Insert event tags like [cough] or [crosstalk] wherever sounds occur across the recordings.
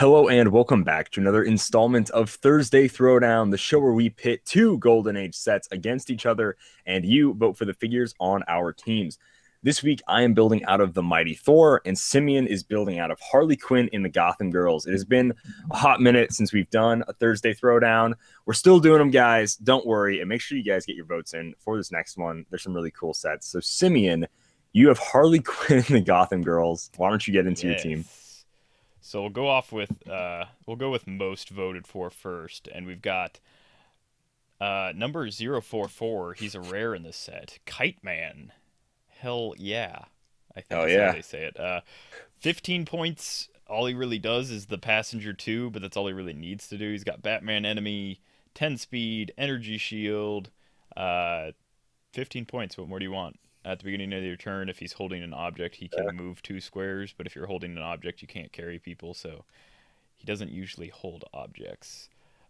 Hello and welcome back to another installment of Thursday Throwdown, the show where we pit two Golden Age sets against each other and you vote for the figures on our teams. This week, I am building out of the Mighty Thor, and Simeon is building out of Harley Quinn in the Gotham Girls. It has been a hot minute since we've done a Thursday Throwdown. We're still doing them, guys. Don't worry, and make sure you guys get your votes in for this next one. There's some really cool sets. So, Simeon, you have Harley [laughs] Quinn in the Gotham Girls. Why don't you get into Yes. your team? So we'll go off with uh, we'll go with most voted for first, and we've got uh, number 044. He's a rare in this set. Kite Man. Hell yeah. I think that's yeah. how they say it. Uh, 15 points. All he really does is the passenger two, but that's all he really needs to do. He's got Batman enemy, 10 speed, energy shield, uh, 15 points. What more do you want? At the beginning of your turn, if he's holding an object, he can move two squares. But if you're holding an object, you can't carry people, so he doesn't usually hold objects.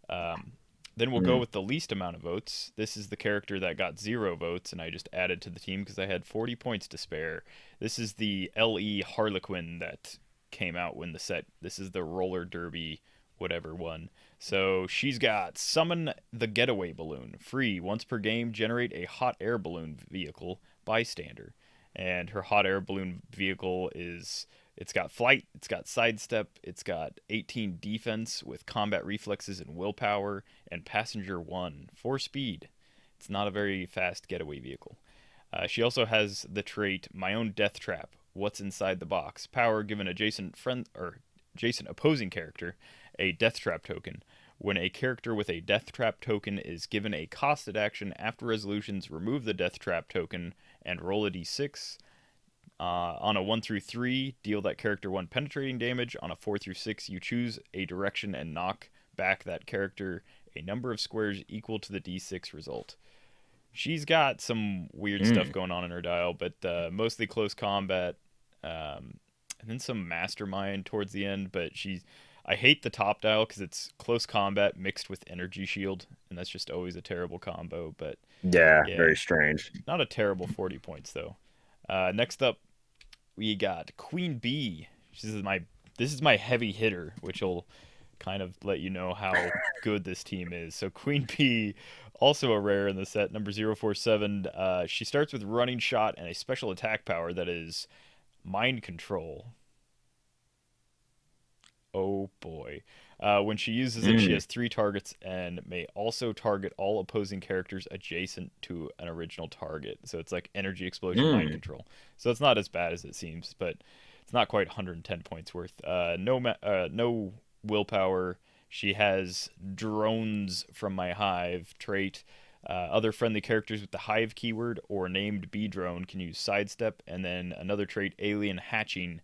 Um, then we'll go with the least amount of votes. This is the character that got zero votes, and I just added to the team because I had 40 points to spare. This is the LE Harley Quinn that came out when the set. This is the roller derby, whatever one. So she's got summon the getaway balloon free once per game. Generate a hot air balloon vehicle bystander, and her hot air balloon vehicle is it's got flight, it's got sidestep, it's got 18 defense with combat reflexes and willpower, and passenger one for speed. It's not a very fast getaway vehicle. Uh, she also has the trait my own death trap. What's inside the box? Power given adjacent friend or adjacent opposing character a death trap token. When a character with a death trap token is given a costed action after resolutions, remove the death trap token and roll a d6. Uh, on a 1 through 3, deal that character 1 penetrating damage. On a 4 through 6, you choose a direction and knock back that character a number of squares equal to the d6 result. She's got some weird stuff going on in her dial, but uh, mostly close combat, um, and then some mastermind towards the end. But she's, I hate the top dial because it's close combat mixed with energy shield, and that's just always a terrible combo. But Yeah, Yeah. very strange. not a terrible 40 points though. Uh, next up, we got Queen Bee. This is my this is my heavy hitter, which will kind of let you know how [laughs] good this team is. So Queen Bee, also a rare in the set, number 047. Uh, she starts with running shot and a special attack power that is mind control. Oh boy. Uh, when she uses it, she Mm. has three targets and may also target all opposing characters adjacent to an original target. So it's like energy explosion mind Mm. control. So it's not as bad as it seems, but it's not quite 110 points worth. Uh, no, ma- uh, no willpower. She has drones from my hive trait. Uh, other friendly characters with the hive keyword or named bee drone can use sidestep, and then another trait, alien hatching,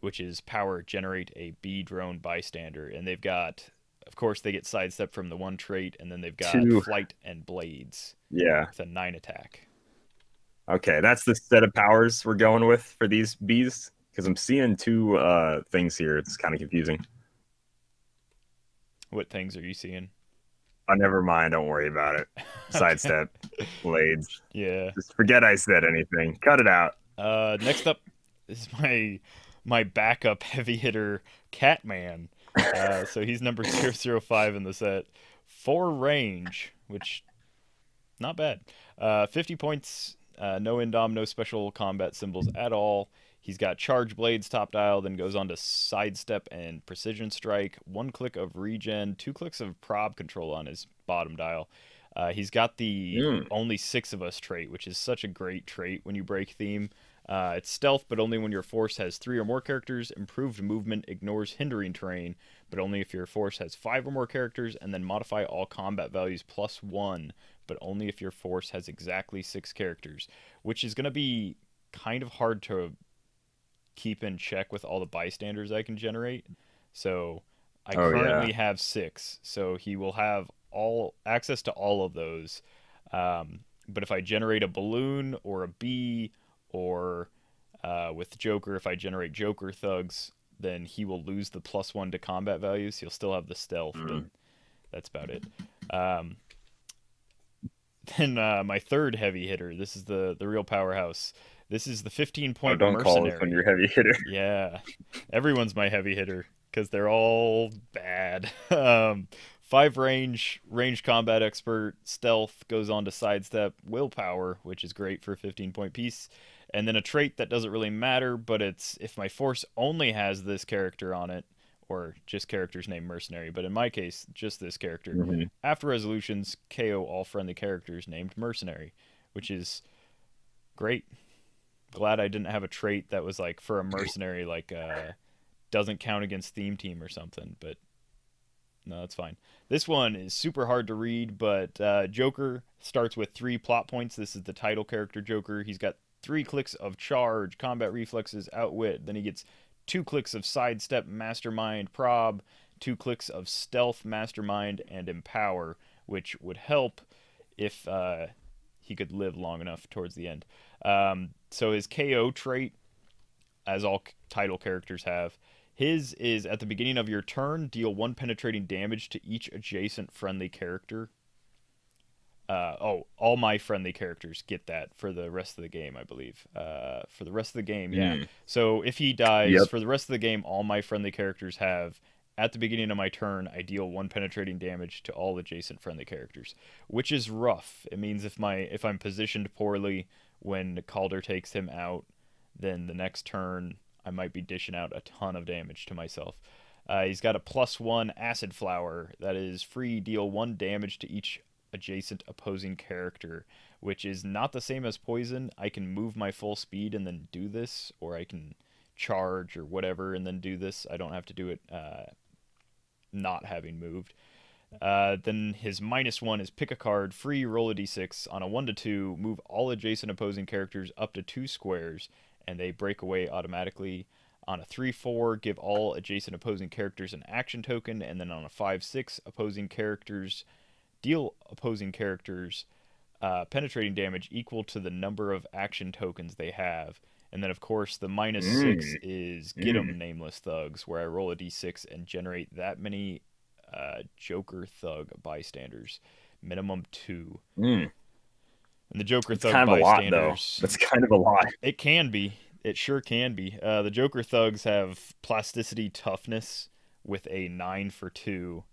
which is power generate a bee drone bystander, and they've got, of course, they get sidestep from the one trait, and then they've got Two. flight and blades Yeah. with a nine attack. Okay, that's the set of powers we're going with for these bees because I'm seeing two uh, things here. It's kind of confusing. What things are you seeing? Oh, never mind. Don't worry about it. [laughs] Sidestep, blades. Yeah. Just forget I said anything. Cut it out. Uh, next up is my my backup [laughs] heavy hitter Catman. Uh, so he's number [laughs] 005 in the set. Four range, which not bad. Uh, 50 points, uh, no indom, no special combat symbols at all. He's got charge blades top dial, then goes on to sidestep and precision strike. One click of regen, two clicks of prob control on his bottom dial. Uh, he's got the Mm. only six of us trait, which is such a great trait when you break theme. Uh, it's stealth, but only when your force has three or more characters. Improved movement ignores hindering terrain, but only if your force has five or more characters. And then modify all combat values plus one, but only if your force has exactly six characters, which is going to be kind of hard to keep in check with all the bystanders I can generate. So I Oh, yeah. currently have six, so he will have all access to all of those. Um, but if I generate a balloon or a bee, or uh, with Joker, if I generate Joker thugs, then he will lose the plus one to combat values. He'll still have the stealth, but Mm. that's about it. Um, then uh, my third heavy hitter. This is the the real powerhouse. This is the 15 Oh, point don't call mercenary. us when you're heavy hitter. [laughs] Yeah, everyone's my heavy hitter. because they're all bad. [laughs] um, five range, range combat expert, stealth goes on to sidestep, willpower, which is great for a 15 point piece, and then a trait that doesn't really matter, but it's if my force only has this character on it, or just characters named mercenary, but in my case, just this character. Mm-hmm. After resolutions, KO all friendly characters named mercenary, which is great. Glad I didn't have a trait that was like for a mercenary, like uh, doesn't count against theme team or something. But no, that's fine. This one is super hard to read, but uh, Joker starts with three plot points. This is the title character Joker. He's got three clicks of charge, combat reflexes, outwit. Then he gets two clicks of sidestep, mastermind, prob, two clicks of stealth, mastermind, and empower, which would help if uh, he could live long enough towards the end. Um, so his KO trait, as all title characters have, his is at the beginning of your turn, deal one penetrating damage to each adjacent friendly character. Uh, oh, all my friendly characters get that for the rest of the game, I believe. Uh, for the rest of the game, yeah. Mm. So if he dies Yep. for the rest of the game, all my friendly characters have at the beginning of my turn, I deal one penetrating damage to all adjacent friendly characters, which is rough. It means if my if I'm positioned poorly when Kalder takes him out, then the next turn I might be dishing out a ton of damage to myself. Uh, he's got a plus one acid flower that is free, deal one damage to each adjacent opposing character, which is not the same as poison. I can move my full speed and then do this, or I can charge or whatever and then do this. I don't have to do it uh, not having moved. Uh, then his minus one is pick a card, free, roll a d6. On a one to two, move all adjacent opposing characters up to two squares, and they break away automatically. On a 3 4, give all adjacent opposing characters an action token, and then on a 5 6, opposing characters deal opposing characters uh, penetrating damage equal to the number of action tokens they have. And then, of course, the minus six Mm. is get 'em nameless thugs, where I roll a d6 and generate that many uh, Joker thug bystanders, minimum two. Mm. And the Joker thug kind of a lot, though. bystanders, That's kind of a lot. it can be. It sure can be. Uh, the Joker thugs have plasticity toughness with a 9 for 2.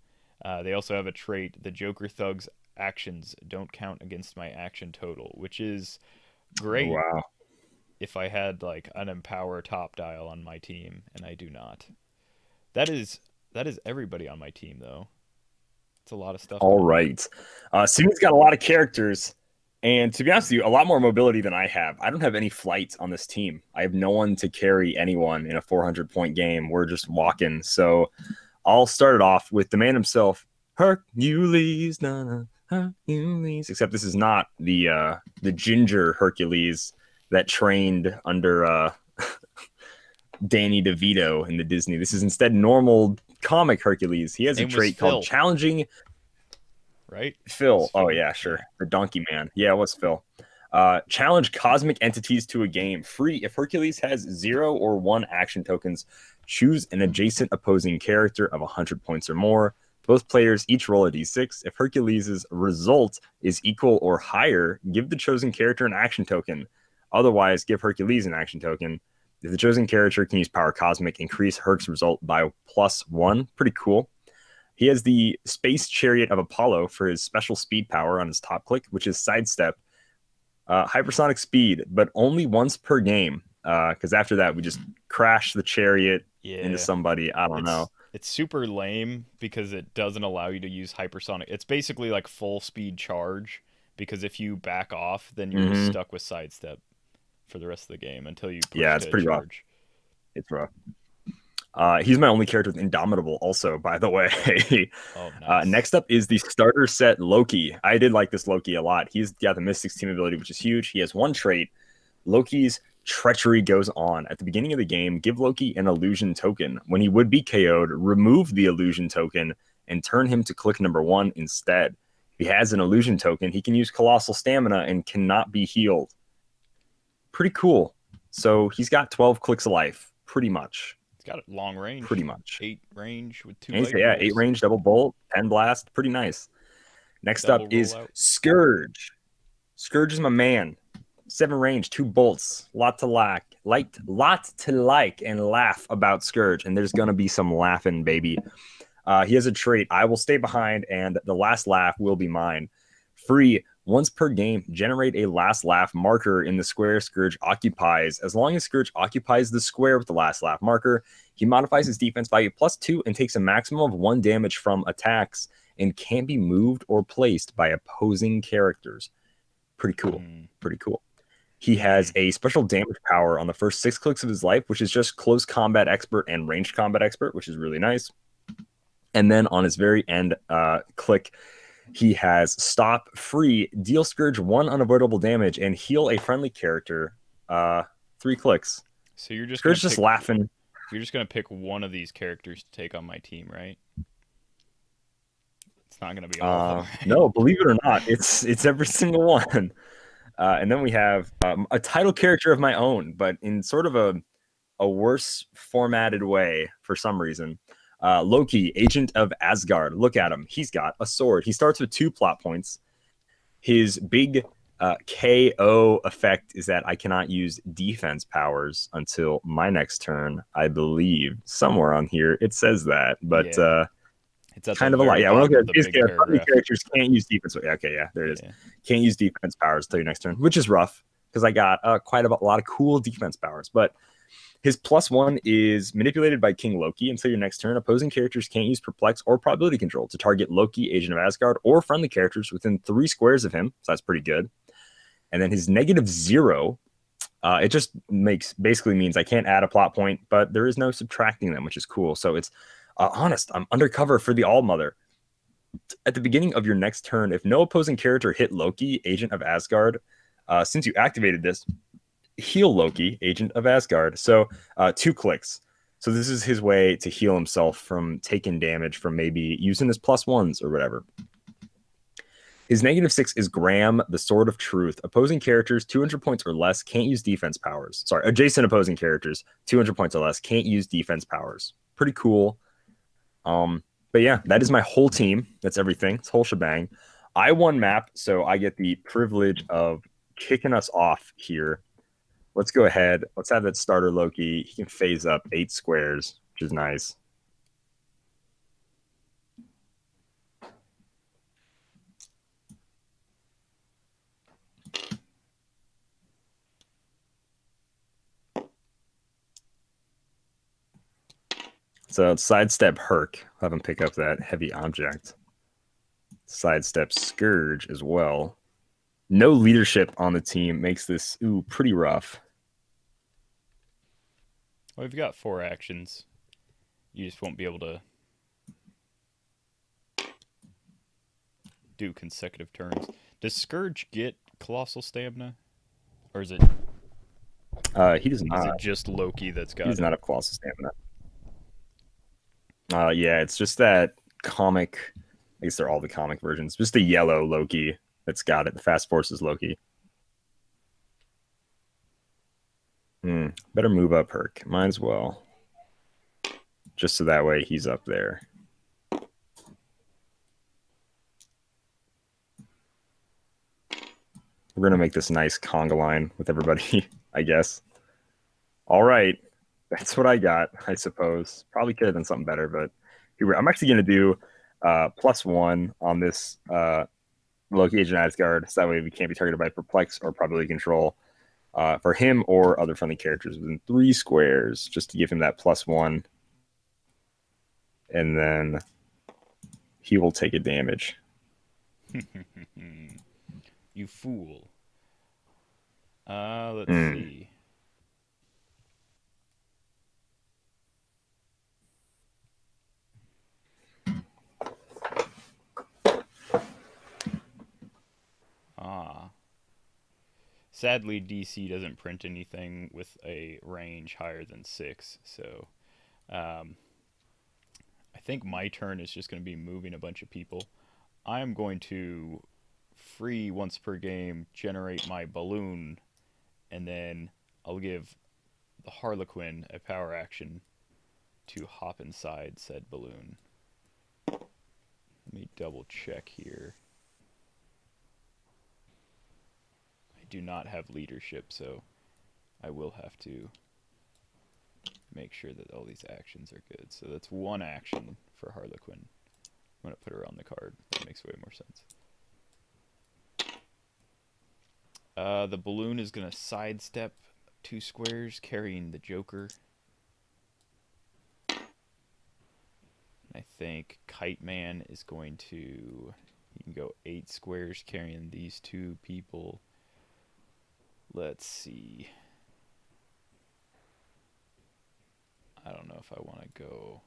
Uh, they also have a trait the Joker thugs actions don't count against my action total, which is great Wow. if I had like an empower top dial on my team, and I do not. That is that is everybody on my team though. It's a lot of stuff. All right. Uh, Sumi's got a lot of characters. And to be honest with you, a lot more mobility than I have. I don't have any flight on this team. I have no one to carry anyone in a 400 point game. We're just walking. So I'll start it off with the man himself, Hercules. Na, na, Hercules. Except this is not the uh, the ginger Hercules that trained under uh, [laughs] Danny DeVito in the Disney. This is instead normal comic Hercules. He has Name a trait called challenging right? Phil. Oh yeah, sure. The Donkey Man. Yeah, it was Phil. Uh, challenge cosmic entities to a game. Free. If Hercules has zero or one action tokens, choose an adjacent opposing character of 100 points or more. Both players each roll a d6. If Hercules' result is equal or higher, give the chosen character an action token. Otherwise, give Hercules an action token. If the chosen character can use Power Cosmic, increase Herc's result by plus one. Pretty cool. He has the Space Chariot of Apollo for his special speed power on his top click, which is Sidestep. Uh, hypersonic speed, but only once per game. Because after that, we just crash the chariot Yeah. into somebody. I don't it's, know. It's super lame because it doesn't allow you to use hypersonic. It's basically like full speed charge because if you back off, then you're Mhm. stuck with sidestep for the rest of the game until you Yeah, it's pretty rough. It's rough. Uh, he's my only character with Indomitable, also, by the way. Oh, [laughs] Uh, next up is the starter set Loki. I did like this Loki a lot. He's got the Mystics team ability, which is huge. He has one trait. Loki's treachery goes on. At the beginning of the game, give Loki an illusion token. When he would be KO'd, remove the illusion token and turn him to click number one instead. If he has an illusion token, he can use colossal stamina and cannot be healed. Pretty cool. So he's got 12 clicks of life, pretty much. It's got a long range. Pretty much. Eight range with two. He's- yeah, eight range, double bolt, ten blast, pretty nice. Next Double up is rollout. Skurge. Skurge is my man. Seven range, two bolts, lot to lack, liked lots to like and laugh about Skurge, and there's gonna be some laughing, baby. Uh, he has a trait. I will stay behind, and the last laugh will be mine. Free once per game. Generate a last laugh marker in the square Skurge occupies. As long as Skurge occupies the square with the last laugh marker, he modifies his defense value plus two and takes a maximum of one damage from attacks and can't be moved or placed by opposing characters. Pretty cool. Mm. Pretty cool. He has a special damage power on the first six clicks of his life, which is just close combat expert and ranged combat expert, which is really nice. And then on his very end uh, click, he has stop free, deal Skurge one unavoidable damage, and heal a friendly character. Uh, three clicks. So you're just Skurge just pick, laughing. You're just gonna pick one of these characters to take on my team, right? It's not gonna be all. Uh, [laughs] right? No, believe it or not, it's it's every single one. Uh, and then we have um, a title character of my own, but in sort of a a worse formatted way for some reason. Uh, Loki, agent of Asgard. Look at him. He's got a sword. He starts with two plot points. His big uh, KO effect is that I cannot use defense powers until my next turn. I believe somewhere on here it says that, but yeah. Kind of a lot. Yeah, well, okay. These characters can't use defense. Okay, yeah, there it is. Yeah. Can't use defense powers until your next turn, which is rough because I got uh, quite a, a lot of cool defense powers, but his plus one is manipulated by King Loki until your next turn. Opposing characters can't use perplex or probability control to target Loki, Agent of Asgard, or friendly characters within three squares of him. So that's pretty good. And then his negative zero, uh, it just makes basically means I can't add a plot point, but there is no subtracting them, which is cool. So it's uh, honest. I'm undercover for the All Mother. At the beginning of your next turn, if no opposing character hit Loki, Agent of Asgard, uh, since you activated this, heal Loki, Agent of Asgard. So uh, two clicks. So this is his way to heal himself from taking damage from maybe using his plus ones or whatever. His negative six is Gram, the Sword of Truth. Opposing characters, 200 points or less, can't use defense powers. Sorry, adjacent opposing characters, 200 points or less, can't use defense powers. Pretty cool. Um, but yeah, that is my whole team. That's everything. It's whole shebang. I won map, so I get the privilege of kicking us off here let's go ahead. Let's have that starter Loki. He can phase up eight squares, which is nice. So sidestep Herc, have him pick up that heavy object. Sidestep Skurge as well. No leadership on the team makes this ooh pretty rough. Well, we've got four actions. You just won't be able to do consecutive turns. Does Skurge get colossal stamina, or is it? Uh, he does not. Is it just Loki that's got? He does not have colossal stamina. Uh, yeah, it's just that comic. I guess they're all the comic versions. Just the yellow Loki that's got it. The fast forces Loki. Hmm. Better move up Herc. Might as well. Just so that way he's up there. We're going to make this nice conga line with everybody, [laughs] I guess. All right. That's what I got, I suppose. Probably could have done something better, but here I'm actually going to do uh, plus one on this uh, Loki Agent Asgard, so that way we can't be targeted by Perplex or Probability Control uh, for him or other friendly characters within three squares, just to give him that plus one. And then he will take a damage. [laughs] you fool. Uh, let's mm. see. Ah. Sadly, DC doesn't print anything with a range higher than six, so um, I think my turn is just going to be moving a bunch of people. I'm going to free once per game generate my balloon, and then I'll give the Harley Quinn a power action to hop inside said balloon. Let me double check here. Do not have leadership, so I will have to make sure that all these actions are good. So that's one action for Harley Quinn. I'm going to put her on the card. That makes way more sense. Uh, the balloon is going to sidestep two squares, carrying the Joker. I think Kite Man is going to. He can go eight squares carrying these two people. Let's see. I don't know if I want to go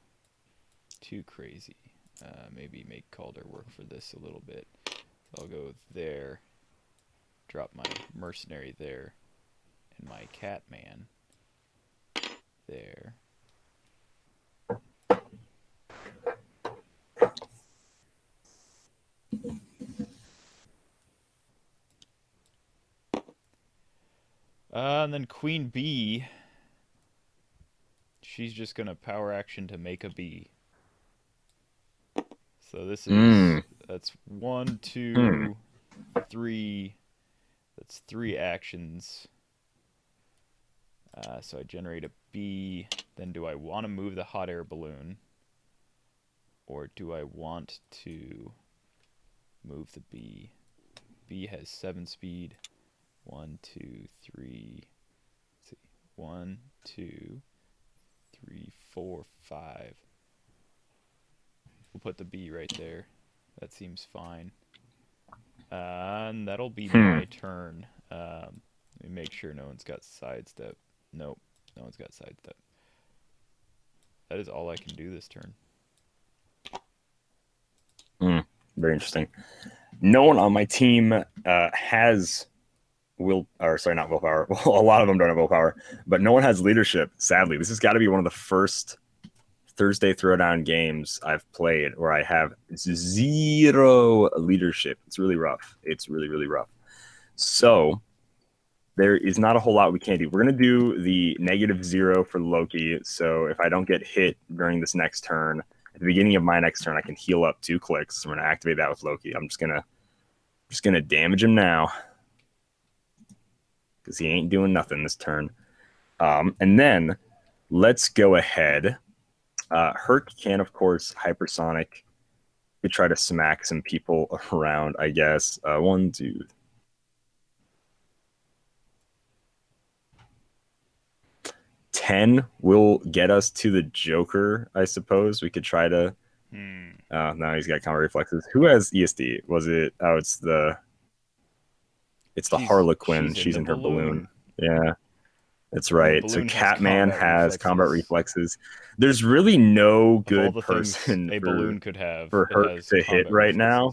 too crazy. Uh, maybe make Kalder work for this a little bit. I'll go there. Drop my mercenary there. And my Catman there. Uh, and then Queen Bee. She's just gonna power action to make a B. So this is Mm. that's one, two, Mm. three. That's three actions. Uh, so I generate a B. Then do I want to move the hot air balloon? Or do I want to move the B? B has seven speed. One, two, three. Let's see. One, two, three, four, five. We'll put the B right there. That seems fine. Uh, and that'll be Hmm. my turn. Um, let me make sure no one's got sidestep. Nope, no one's got sidestep. That is all I can do this turn. Very interesting. No one on my team uh, has will, or sorry, not willpower. Well, [laughs] a lot of them don't have willpower, but no one has leadership. Sadly, this has got to be one of the first Thursday Throwdown games I've played where I have zero leadership. It's really rough. It's really really rough. So there is not a whole lot we can do. We're gonna do the negative zero for Loki. So if I don't get hit during this next turn, at the beginning of my next turn, I can heal up two clicks. I'm gonna activate that with Loki. I'm just gonna just gonna damage him now because he ain't doing nothing this turn. Um, and then let's go ahead. Uh, Herc can, of course, hypersonic. We try to smack some people [laughs] around, I guess. Uh, one, two. Ten will get us to the Joker, I suppose. We could try to Hmm. uh, now he's got combat reflexes. Who has ESD? Was it? Oh, it's the. It's the She's- Harley Quinn. She's, the in her balloon. Yeah, that's right. So balloon has Catman combat has combat reflexes. There's really no Of good person a for- balloon could have for it Herc to hit right now.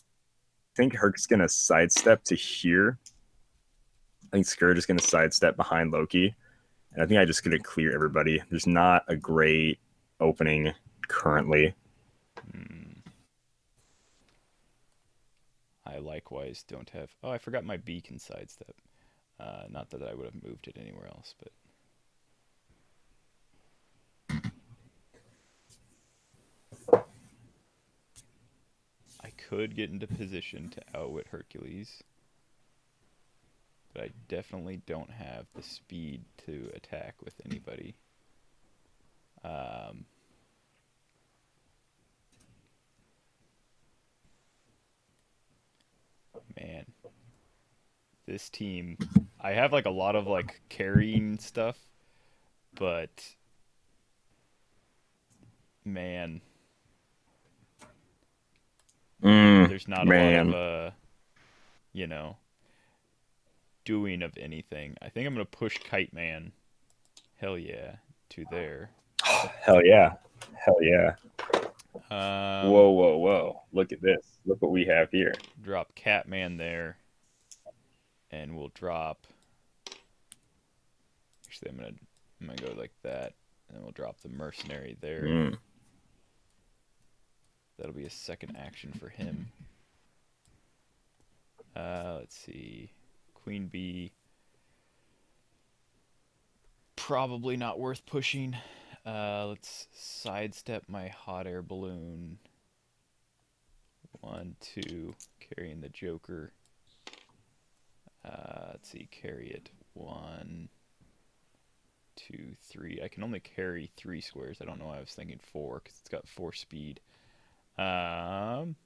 I think Herc's gonna sidestep to here. I think Skurge is gonna sidestep behind Loki, and I think I just gonna clear everybody. There's not a great opening currently. Hmm. I likewise don't have. Oh, I forgot my beacon sidestep. Uh, not that I would have moved it anywhere else, but I could get into position to outwit Hercules, but I definitely don't have the speed to attack with anybody. Um, man this team i have like a lot of like carrying stuff but man Mm, there's not man. a lot of uh you know doing of anything i think i'm gonna push kite man hell yeah to there [sighs] Hell yeah. Hell yeah. Um, whoa, whoa, whoa. Look at this. Look what we have here. drop catman there and we'll drop actually i'm gonna i'm gonna go like that and we'll drop the mercenary there Mm. That'll be a second action for him. Uh, let's see. Queen bee. Probably not worth pushing. Uh, let's sidestep my hot air balloon. One, two, carrying the Joker. Uh, let's see, carry it one, two, three. I can only carry three squares. I don't know why I was thinking four because it's got four speed. Um,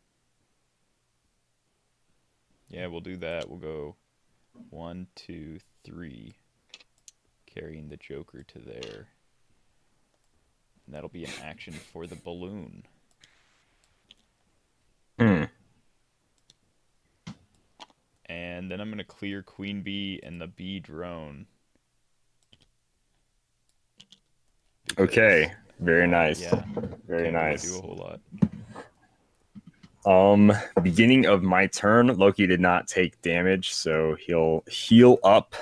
yeah, we'll do that. We'll go one, two, three, carrying the Joker to there. And that'll be an action for the balloon. Hmm. And then I'm going to clear Queen Bee and the Bee drone. Because, Okay. Very nice. Yeah. Very can't really nice. Do a whole lot. Um, beginning of my turn, Loki did not take damage, so he'll heal up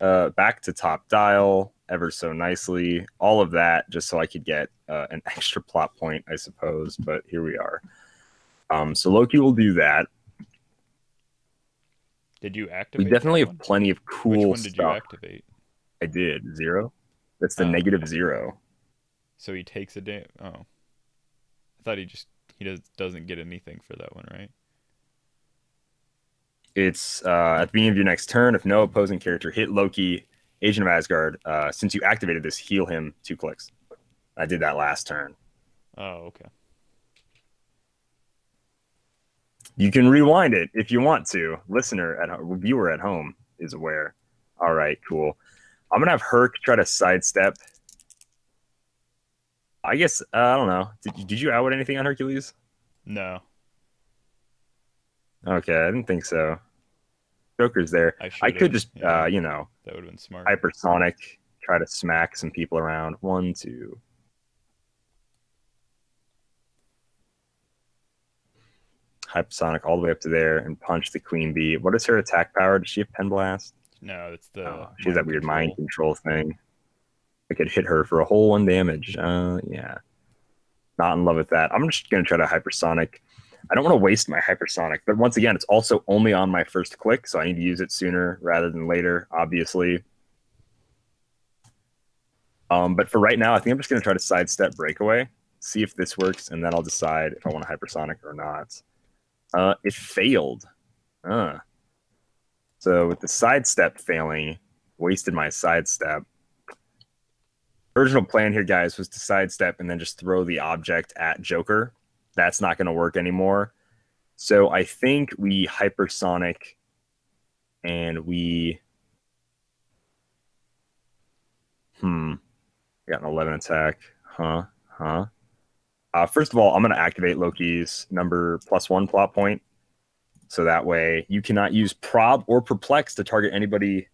uh, back to top dial ever so nicely. All of that just so I could get uh, an [laughs] extra plot point, I suppose. But here we are. Um, so Loki will do that. Did you activate? We definitely have plenty of cool Which one did you activate? I did zero. That's the Oh, negative zero. So he takes a damn. Oh, I thought he just he does doesn't get anything for that one, right? It's uh, at the beginning of your next turn. If no opposing character hit Loki, Agent of Asgard, uh, since you activated this, heal him two clicks. I did that last turn. Oh, okay. You can rewind it if you want to. Listener at viewer at home is aware. All right, cool. I'm gonna have Herc try to sidestep. I guess uh, I don't know. Did you, did you outwit anything on Hercules? No, Okay, I didn't think so. Joker's there. I. I could just, uh, you know, that would have been smart. hypersonic, try to smack some people around. One, two. Hypersonic all the way up to there and punch the queen bee. What is her attack power? Does she have pen blast? no, it's the. Oh, she has that weird mind control. control thing. I could hit her for a whole one damage. Uh, yeah. Not in love with that. I'm just gonna try to hypersonic. I don't want to waste my hypersonic, but once again, it's also only on my first click, so I need to use it sooner rather than later, obviously. Um, but for right now, I think I'm just gonna try to sidestep breakaway, see if this works, and then I'll decide if I want a hypersonic or not. Uh, it failed. Uh. So with the sidestep failing, wasted my sidestep. Original plan here, guys, was to sidestep and then just throw the object at Joker. That's not going to work anymore. So I think we hypersonic and we. Hmm. Got an 11 attack. Huh? Huh? Uh, first of all, I'm going to activate Loki's number plus one plot point. So that way you cannot use prob or perplex to target anybody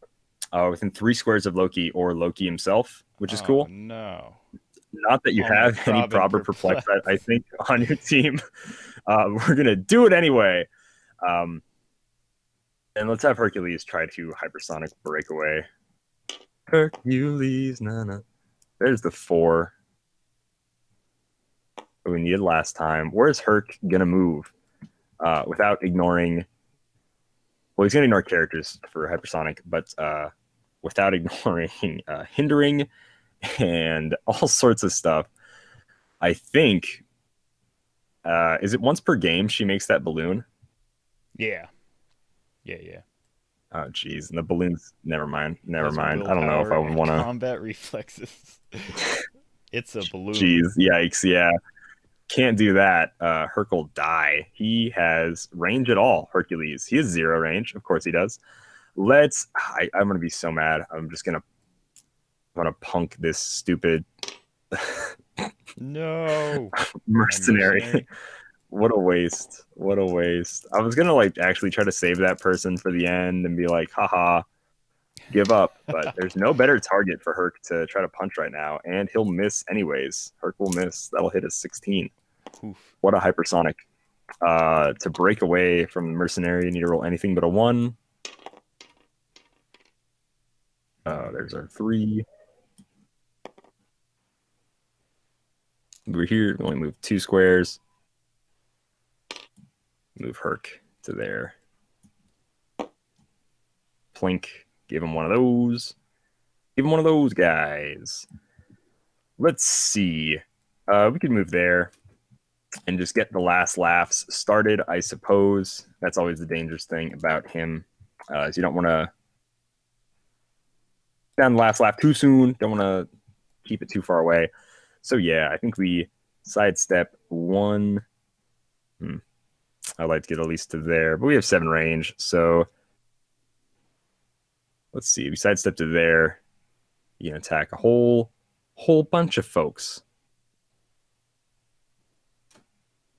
uh, within three squares of Loki or Loki himself, which is Oh, cool. No. Not that you Oh, have any proper perplex, perplex. I, I think, [laughs] on your team. Uh, we're going to do it anyway. Um, and let's have Hercules try to hypersonic breakaway. Hercules, na na. There's the four we needed last time. Where's Herc gonna move uh, without ignoring? Well, he's gonna ignore characters for hypersonic, but uh, without [laughs] ignoring uh, hindering [laughs] and all sorts of stuff. I think. Uh, is it once per game she makes that balloon? Yeah. Yeah, yeah. Oh, geez, and the balloons. Never mind. Never mind. I don't know if I would want to. Combat reflexes. [laughs] it's a [laughs] balloon. Jeez, yikes, yeah. Can't do that. Uh, Herc will die. He has range at all, Hercules. He has zero range. Of course he does. Let's. I, I'm going to be so mad. I'm just going going to punk this stupid No. [laughs] mercenary. [laughs] what a waste. What a waste. I was going to like actually try to save that person for the end and be like, haha, give up. But [laughs] there's no better target for Herc to try to punch right now. And he'll miss anyways. Herc will miss. That'll hit a 16. Oof. What a hypersonic. Uh, to break away from the mercenary, you need to roll anything but a one. Uh, there's our three. We're here. We only move two squares. Move Herc to there. Plink. Give him one of those. Give him one of those guys. Let's see. Uh, we could move there and just get the last laughs started, I suppose. That's always the dangerous thing about him. Uh, so you don't want to down the last laugh too soon. Don't want to keep it too far away. So yeah, I think we sidestep one. Hmm. I'd like to get at least to there, but we have seven range. So let's see. We sidestep to there. You can attack a whole whole bunch of folks.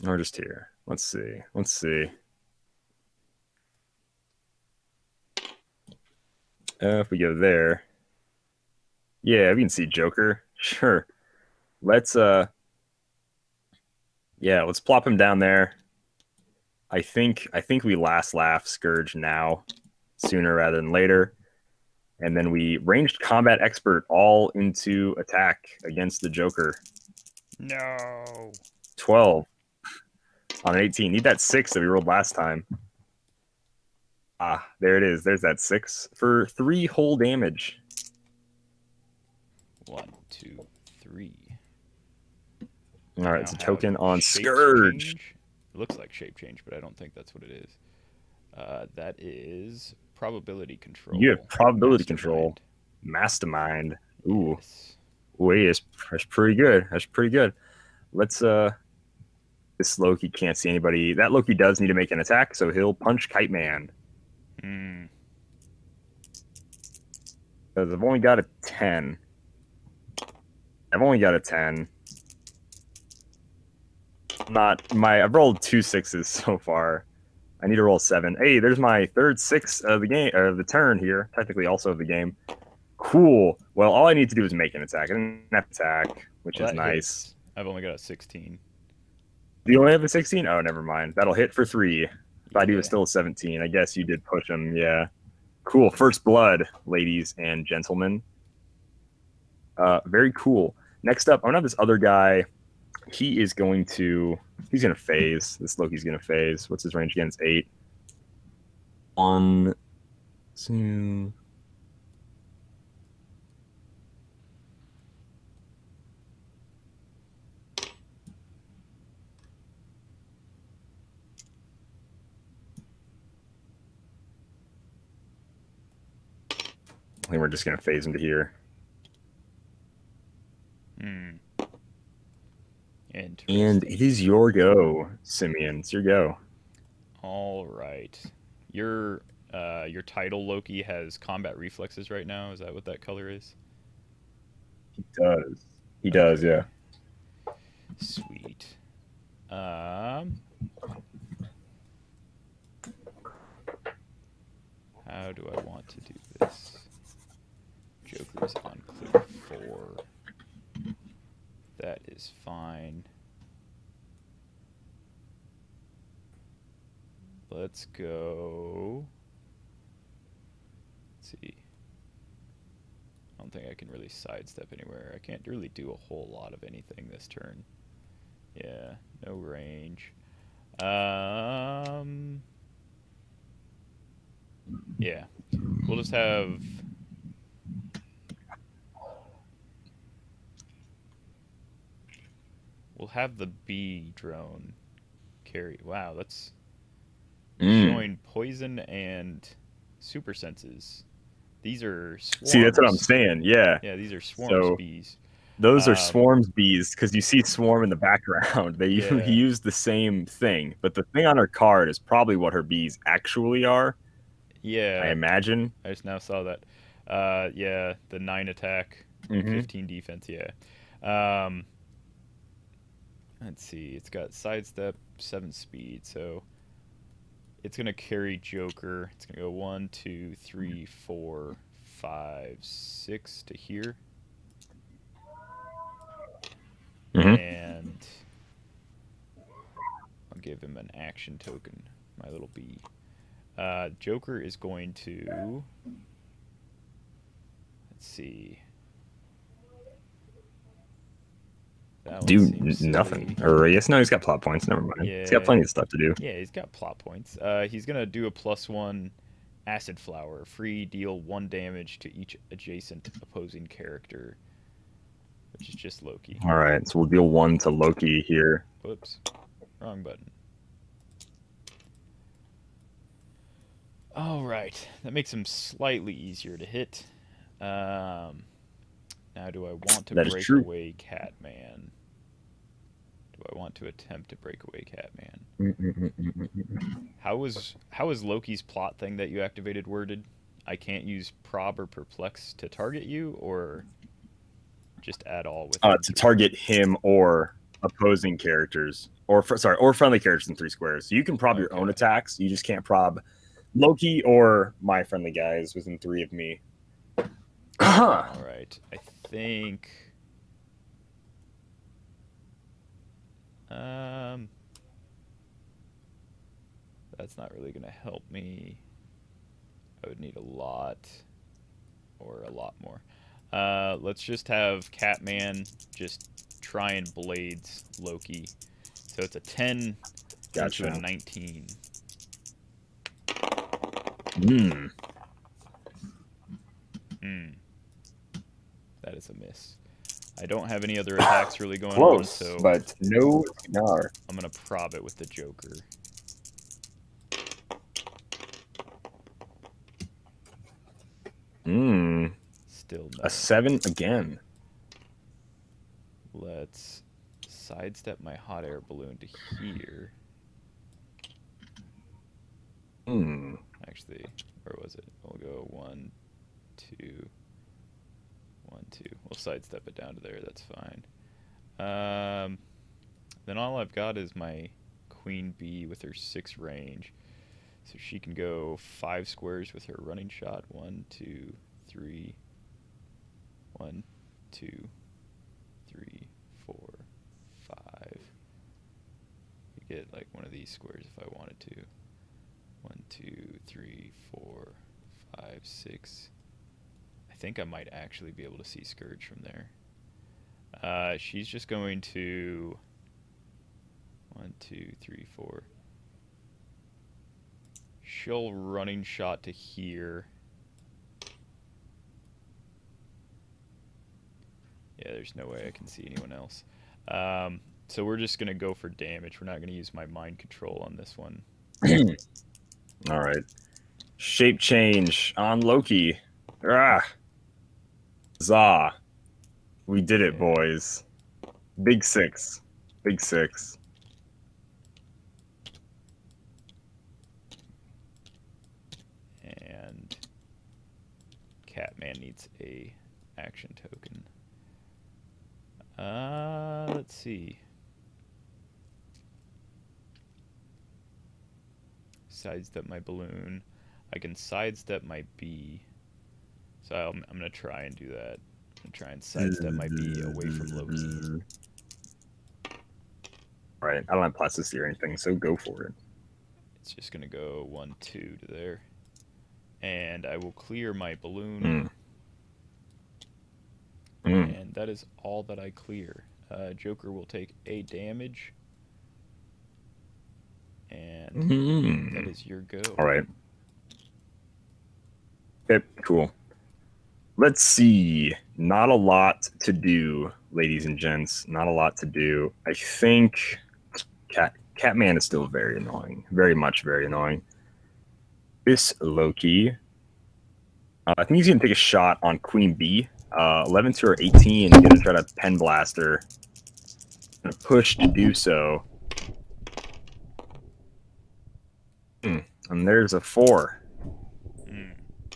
Or just here. Let's see. Let's see. Uh, if we go there, yeah, we can see Joker. [laughs] Sure. Let's uh, yeah, let's plop him down there. I think I think we last laugh Skurge now, sooner rather than later, and then we ranged combat expert all into attack against the Joker. No. Twelve on an eighteen. Need that six that we rolled last time. Ah, there it is. There's that six for three whole damage. One, two, three. All right, it's a token on Skurge. change. It looks like shape change, but I don't think that's what it is. Uh, that is probability control. You have probability control. Mastermind. Mastermind. Ooh, Yes. wait, that's, that's pretty good. That's pretty good. Let's uh, this Loki can't see anybody. That Loki does need to make an attack, so he'll punch Kite Man. Hmm. Because I've only got a ten. I've only got a ten. Not my. I've rolled two sixes so far. I need to roll seven. Hey, there's my third six of the game of the turn here. Technically, also of the game. Cool. Well, all I need to do is make an attack. I didn't have attack, which Well, is nice. hits. I've only got a 16. Do you only have a 16? Oh, never mind. That'll hit for three. Thought he was Yeah. still a 17. I guess you did push him. Yeah. Cool. First blood, ladies and gentlemen. Uh, very cool. Next up, I'm gonna have this other guy. He is going to. He's gonna phase. This Loki's gonna phase. What's his range again? It's eight. One, two. I think we're just gonna phase into here. Hmm. And it is your go, Simeon. It's your go. All right. Your uh, your title Loki has combat reflexes right now. Is that what that color is? He does. He does, yeah. Sweet. Um. How do I want to do this? Joker's on click four. That is fine. Let's go. Let's see. I don't think I can really sidestep anywhere. I can't really do a whole lot of anything this turn. Yeah, no range. Um. Yeah, we'll just have. We'll have the bee drone carry. Wow, that's Mm. showing poison and super senses. These are swarms. See, that's what I'm saying. Yeah. Yeah, these are swarms So- bees. Those are Um, swarms bees because you see swarm in the background. [laughs] They Yeah. he used the same thing, but the thing on her card is probably what her bees actually are. Yeah, I imagine. I just now saw that. Uh, yeah, the nine attack, Mhm. 15 defense. Yeah. Um, let's see. It's got sidestep, seven speed, so it's gonna carry Joker. It's gonna go one, two, three, four, five, six to here, Mhm. and I'll give him an action token. My little bee. Uh, Joker is going to. Let's see. That one Do nothing. silly. Or yes, no, he's got plot points. Never mind. He's got plenty of stuff to do. Yeah, he's got plot points. Uh, he's gonna do a plus one acid flower. Free deal one damage to each adjacent opposing character, which is just Loki. All right, so we'll deal one to Loki here. Whoops, wrong button. All right, that makes him slightly easier to hit. Um, now, do I want to That break away Catman? Do I want to attempt to break away Catman? [laughs] How was how is Loki's plot thing that you activated worded? I can't use prob or perplex to target you, or just at all with Uh, to target him or opposing characters, or fr- sorry, or friendly characters in three squares. So you can prob your own attacks. You just can't prob Loki or my friendly guys within three of me. All [clears throat] right, I think. Um, that's not really gonna help me. I would need a lot, or a lot more. Uh, let's just have Catman just try and blades Loki. So it's a ten Gotcha. into a nineteen. Hmm. Hmm. That is a miss. I don't have any other attacks really going on, so but no cigar. I'm gonna prob it with the Joker. Hmm. Still no. A seven again. Let's sidestep my hot air balloon to here. Hmm. Actually, where was it? We'll go one, two, one, two. We'll sidestep it down to there. That's fine. Um, then all I've got is my queen bee with her six range, so she can go five squares with her running shot. One, two, three. One, two, three, four, five. You get like one of these squares if I wanted to. One, two, three, four, five, six. I think I might actually be able to see Skurge from there. Uh, she's just going to. One, two, three, four. She'll running shot to here. Yeah, there's no way I can see anyone else. Um, so we're just gonna go for damage. We're not gonna use my mind control on this one. [clears throat] All right. Shape change on Loki. Ah. Za. We did it, boys. Big six. Big six. and Catman needs a action token. Uh, let's see. Sidestep my balloon. I can sidestep my bee. So I'm, I'm gonna try and do that. Gonna try and sidestep my bee away from Loki. Right. I don't have plasticity or anything, so go for it. It's just gonna go one, two to there, and I will clear my balloon. Mm. And that is all that I clear. Uh, Joker will take a damage. And Mm. that is your go. All right. Okay, cool. Let's see. Not a lot to do, ladies and gents. Not a lot to do. I think Cat Catman is still very annoying. Very much very annoying. This Loki. Uh, I think he's gonna take a shot on Queen Bee. Uh, 11 to her 18. He's gonna try to pen blaster. Gonna push to do so. Hmm, And there's a four. Mm,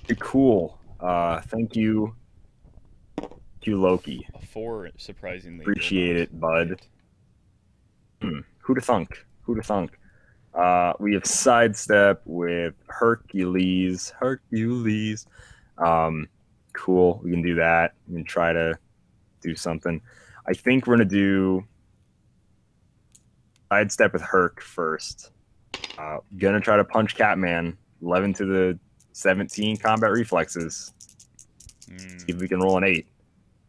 Very cool. Uh, thank you, you, Loki. a four, surprisingly. Appreciate it, bud. hit. Hmm. Who to thunk? Who to thunk? Uh, we have sidestep with Hercules. Hercules. Um, cool. We can do that. We can try to do something. I think we're gonna do sidestep with Herc first. Uh, gonna try to punch Catman. Eleven to the seventeen combat reflexes. Mm, See if we can roll an eight.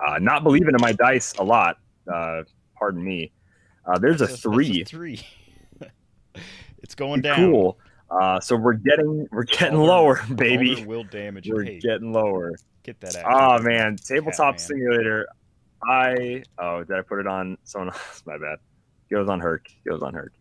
Uh, not believing in my dice a lot. Uh, pardon me. Uh, there's a three. three. [laughs] it's going down. Cool. Uh, so we're getting we're getting lower, baby. will damage. We're hey, getting lower. get that out. Oh man, tabletop Catman. simulator. I oh did I put it on someone else? [laughs] My bad. Goes on Herc. Goes on Herc.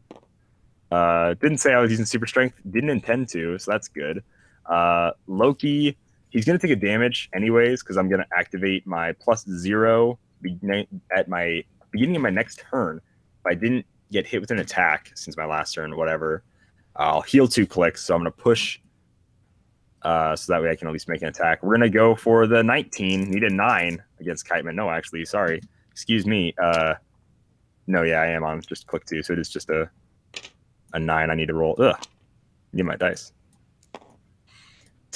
Uh, didn't say I was using super strength. Didn't intend to, so that's good. Uh, Loki, he's going to take a damage anyways because I'm going to activate my plus zero at my beginning of my next turn. If I didn't get hit with an attack since my last turn, whatever, I'll heal two clicks. So I'm going to push uh, so that way I can at least make an attack. We're going to go for the 19. Need a 9 against Kiteman. No, actually, sorry. Excuse me. Uh, no, yeah, I am on just click two. So it is just a, a 9 I need to roll. Ugh. Need my dice.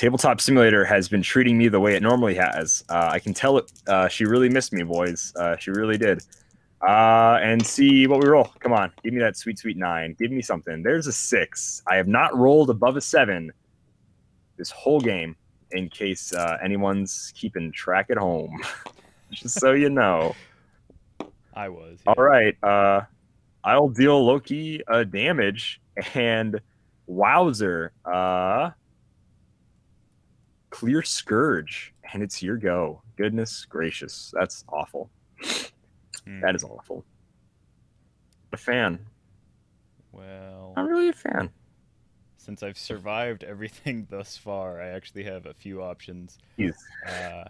Tabletop Simulator has been treating me the way it normally has. Uh, I can tell it. Uh, she really missed me, boys. Uh, she really did. Uh, and see what we roll. Come on, give me that sweet, sweet nine. Give me something. There's a six. I have not rolled above a seven this whole game, in case uh, anyone's keeping track at home. [laughs] Just so you know. I was. Yeah. All right. Uh, I'll deal Loki uh, damage and Wowzer. Clear Skurge, and it's your go. Goodness gracious, that's awful. Mm. That is awful. A fan. Well, I'm really a fan. Since I've survived everything [laughs] thus far, I actually have a few options. Yes. Uh,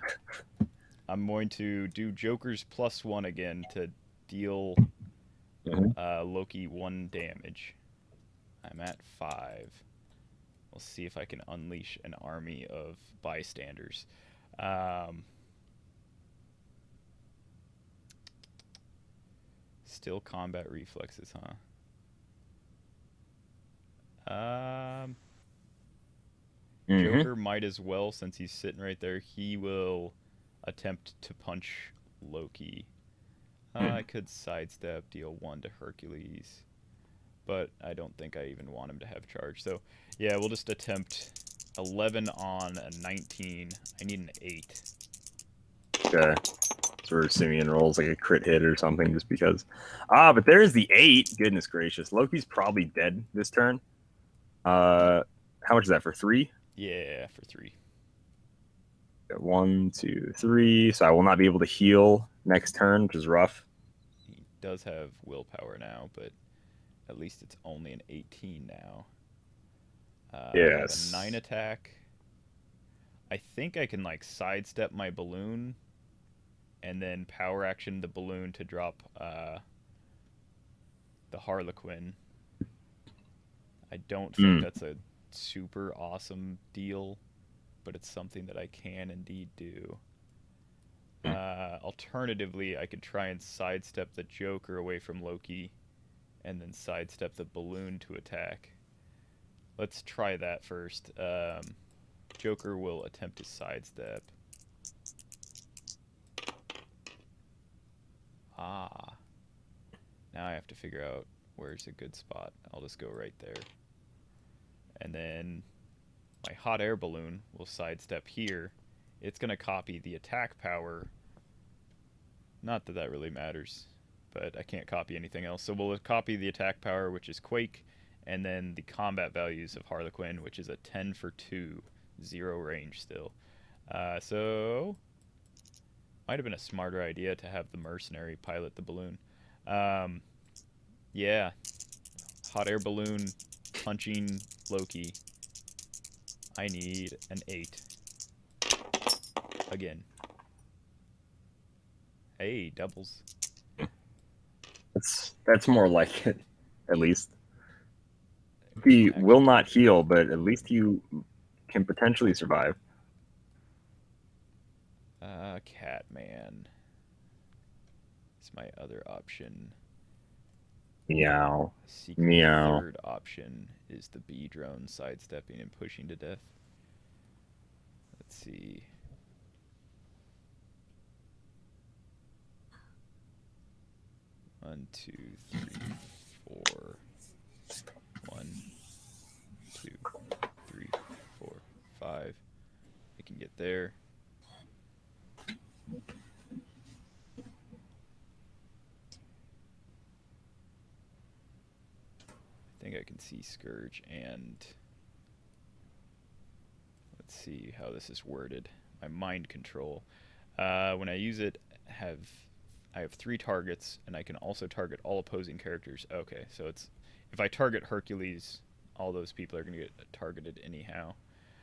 I'm going to do Joker's plus one again to deal mm-hmm. uh, Loki one damage. I'm at five. We'll see if I can unleash an army of bystanders. Um, still combat reflexes, huh? Um, mm-hmm. Joker might as well, since he's sitting right there. He will attempt to punch Loki. Uh, I could sidestep, deal one to Hercules but I don't think I even want him to have charge. So, yeah, we'll just attempt 11 on a 19. I need an 8. Okay. So Simeon rolls like a crit hit or something just because. Ah, but there's the 8. Goodness gracious. Loki's probably dead this turn. Uh, How much is that, for 3? Yeah, for 3. One, two, three. So I will not be able to heal next turn, which is rough. He does have willpower now, but at least it's only an 18 now. Uh, yes. nine attack. I think I can like sidestep my balloon, and then power action the balloon to drop uh, the Harlequin. I don't think mm. that's a super awesome deal, but it's something that I can indeed do. Hmm. Uh, alternatively, I could try and sidestep the Joker away from Loki and then sidestep the balloon to attack. Let's try that first. Um, Joker will attempt to sidestep. Ah. Now I have to figure out where's a good spot. I'll just go right there. And then my hot air balloon will sidestep here. It's going to copy the attack power. Not that that really matters but I can't copy anything else. So we'll copy the attack power, which is Quake, and then the combat values of Harlequin, which is a 10 for 2, 0 range still. Uh, so, might have been a smarter idea to have the mercenary pilot the balloon. Um, yeah, hot air balloon punching Loki. I need an 8. Again. Hey, doubles. That's more like it, at least. He will not heal, but at least you can potentially survive. Uh, Catman. It's my other option. Meow. Meow. Third option is the B drone sidestepping and pushing to death. Let's see. One, two, three, four. One, two, three, four, five. I can get there. I think I can see Skurge and let's see how this is worded. My mind control. Uh, when I use it, have I have three targets, and I can also target all opposing characters. Okay, so it's if I target Hercules, all those people are going to get targeted anyhow.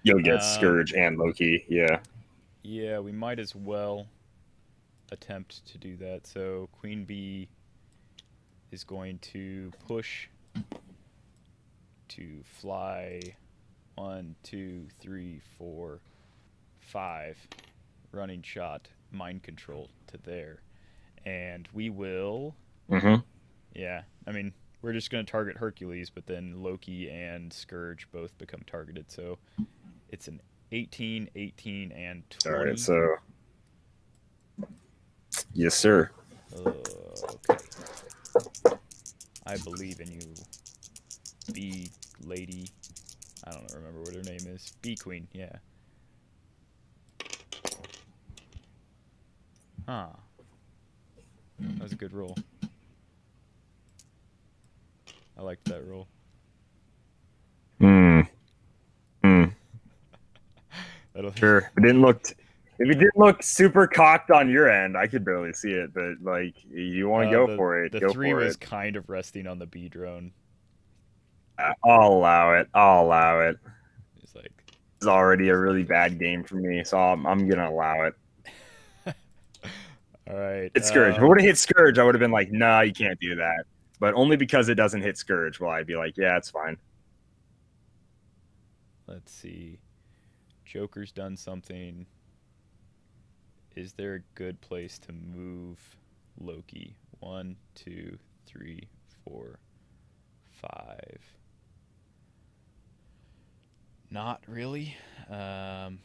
You'll get Um, Skurge and Loki. Yeah. Yeah, we might as well attempt to do that. So Queen Bee is going to push to fly one, two, three, four, five, running shot, mind control to there. And we will Mm-hmm. yeah, I mean, we're just going to target Hercules, but then Loki and Skurge both become targeted. So it's an 18, 18, and 20. All right. So. Yes, sir. Okay. I believe in you, Bee Lady. I don't remember what her name is. Bee Queen, yeah. Huh. That was a good roll. I liked that roll. Hmm. Hmm. [laughs] Sure. It didn't look. If it didn't look super cocked on your end, I could barely see it. But like, you want to Uh, go the- for it, The go three was it. kind of resting on the B drone. I'll allow it. I'll allow it. It's like, It's already a really bad game for me, so I'm, I'm gonna allow it. All right. It's Skurge. If it um, would have hit Skurge, I would have been like, "Nah, you can't do that." But only because it doesn't hit Skurge will I be like, "Yeah, it's fine." Let's see. Joker's done something. Is there a good place to move Loki? One, two, three, four, five. Not really. Um,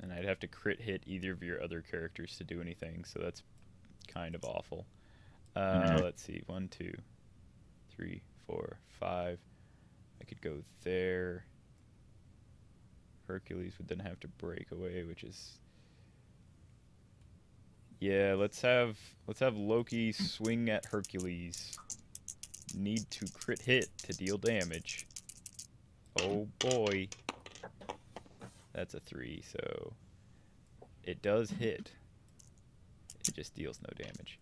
and I'd have to crit hit either of your other characters to do anything, so that's kind of awful. Uh, Mhm. Let's see, one, two, three, four, five. I could go there. Hercules would then have to break away, which is yeah. Let's have let's have Loki swing at Hercules. Need to crit hit to deal damage. Oh boy. That's a three, so it does hit. It just deals no damage.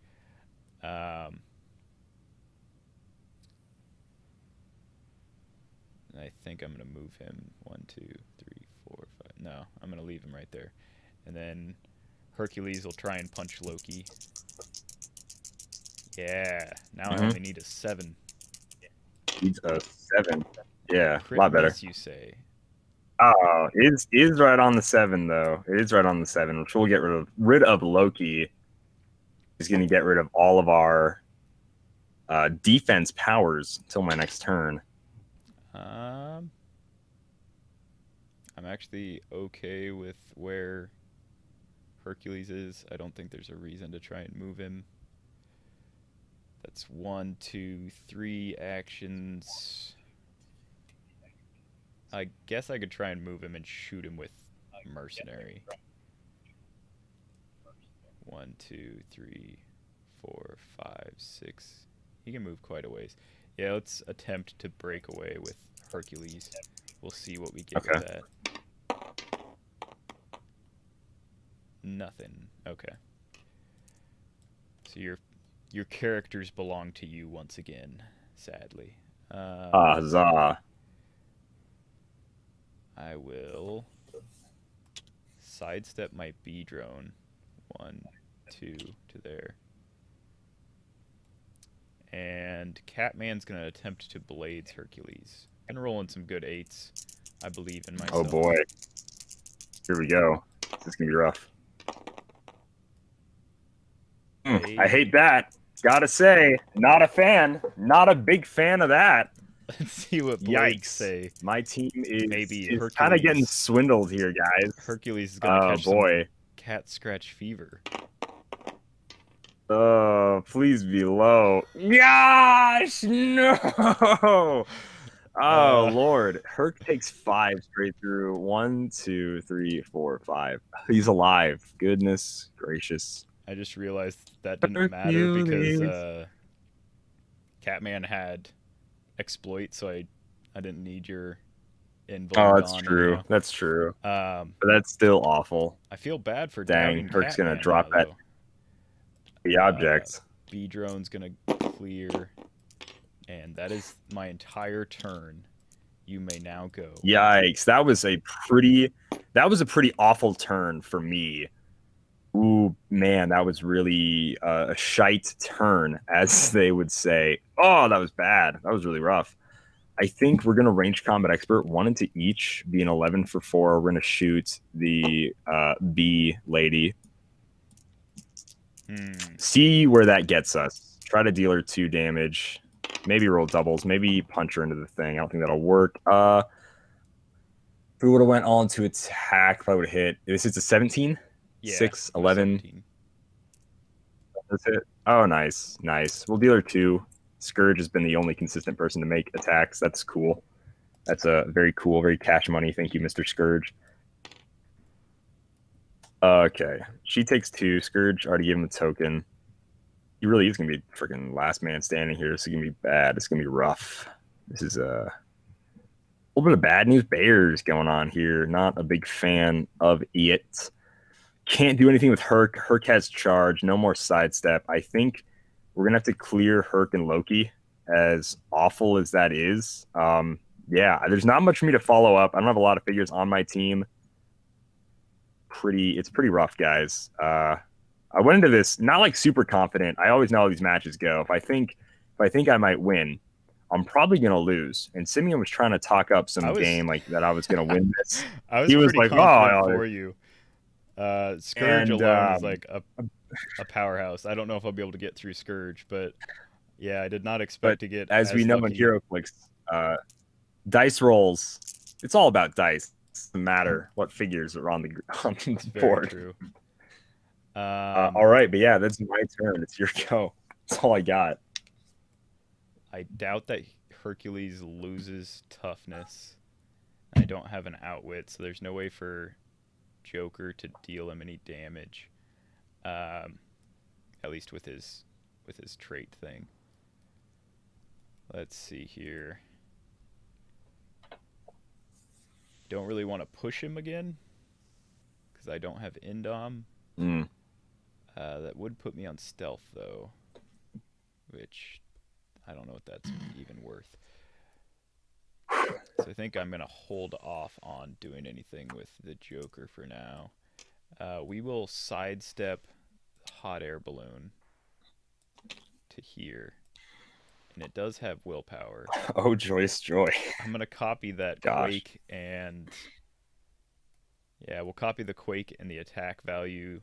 Um, and I think I'm gonna move him one, two, three, four, five. No, I'm gonna leave him right there, and then Hercules will try and punch Loki. Yeah, now I Mhm. only need a seven. He's a seven. Yeah, a lot better. miss, you say? Oh, is is right on the seven though. It is right on the seven, which we'll get rid of rid of Loki. He's going to get rid of all of our uh, defense powers until my next turn. Um, I'm actually okay with where Hercules is. I don't think there's a reason to try and move him. That's one, two, three actions. I guess I could try and move him and shoot him with mercenary. One, two, three, four, five, six. He can move quite a ways. Yeah, let's attempt to break away with Hercules. We'll see what we get with Okay. that. Nothing. Okay. So your your characters belong to you once again, sadly. Um, Ah, huzzah. I will sidestep my B drone. One, two to there. And Catman's going to attempt to blades Hercules. And roll in some good eights. I believe in my. Oh boy. Here we go. This is going to be rough. Hmm, I hate that. Gotta say, not a fan. Not a big fan of that. Let's see what Blake Yikes. say. My team is, Maybe is kind of getting swindled here, guys. Hercules is going to Oh catch some boy. cat scratch fever. Oh, please be low. Gosh, no. Oh, Uh. Lord. Herc takes five straight through. One, two, three, four, five. He's alive. Goodness gracious. I just realized that didn't matter because uh, Catman had exploit, so I I didn't need your in Oh, that's true. That's true. Um, But that's still awful. I feel bad for Dang, Herc's gonna drop now, that. The Uh, object. B drone's gonna clear, and that is my entire turn. You may now go. Yikes! That was a pretty. That was a pretty awful turn for me. Ooh, man, that was really uh, a shite turn, as [laughs] they would say. Oh, that was bad. That was really rough. I think we're gonna range combat expert one into each, be an eleven for four. We're gonna shoot the uh, B lady. Hmm. See where that gets us. Try to deal her two damage. Maybe roll doubles. Maybe punch her into the thing. I don't think that'll work. Uh, if we would have went on to attack, probably would have hit. This is a 17. Yeah, six, 11. 17. That's it. Oh, nice, nice. Well, dealer two. Skurge has been the only consistent person to make attacks. That's cool. That's a very cool, very cash money. Thank you, Mr. Skurge. Okay, she takes two. Skurge already gave him a token. He really is gonna be freaking last man standing here. This is gonna be bad. It's gonna be rough. This is a little bit of bad news bears going on here. Not a big fan of it. Can't do anything with Herc. Herc has charge. No more sidestep. I think we're gonna have to clear Herc and Loki. As awful as that is, um, yeah, there's not much for me to follow up. I don't have a lot of figures on my team. Pretty, it's pretty rough, guys. Uh, I went into this not like super confident. I always know how these matches go. If I think, if I think I might win, I'm probably gonna lose. And Simeon was trying to talk up some was- game like that I was gonna win [laughs] this. I was He was like, "Oh, for you. Uh, Skurge And, alone is um, like a, a powerhouse. I don't know if I'll be able to get through Skurge, but yeah, I did not expect to get as we know in. HeroClix, uh, dice rolls. It's all about dice. It doesn't matter what figures are on the [laughs] on the It's board. true. Um, Uh, all right, but yeah, that's my turn. It's your [laughs] go. That's all I got. I doubt that Hercules loses toughness. I don't have an outwit, so there's no way for Joker to deal him any damage. Um, at least with his with his trait thing. Let's see here. Don't really want to push him again because I don't have Indom. Mm. Uh, that would put me on stealth though, which I don't know what that's even worth. So I think I'm gonna hold off on doing anything with the Joker for now. Uh, we will sidestep the hot air balloon to here, and it does have willpower. [laughs] Oh, joyous joy. I'm gonna copy that Gosh. quake and yeah, we'll copy the quake and the attack value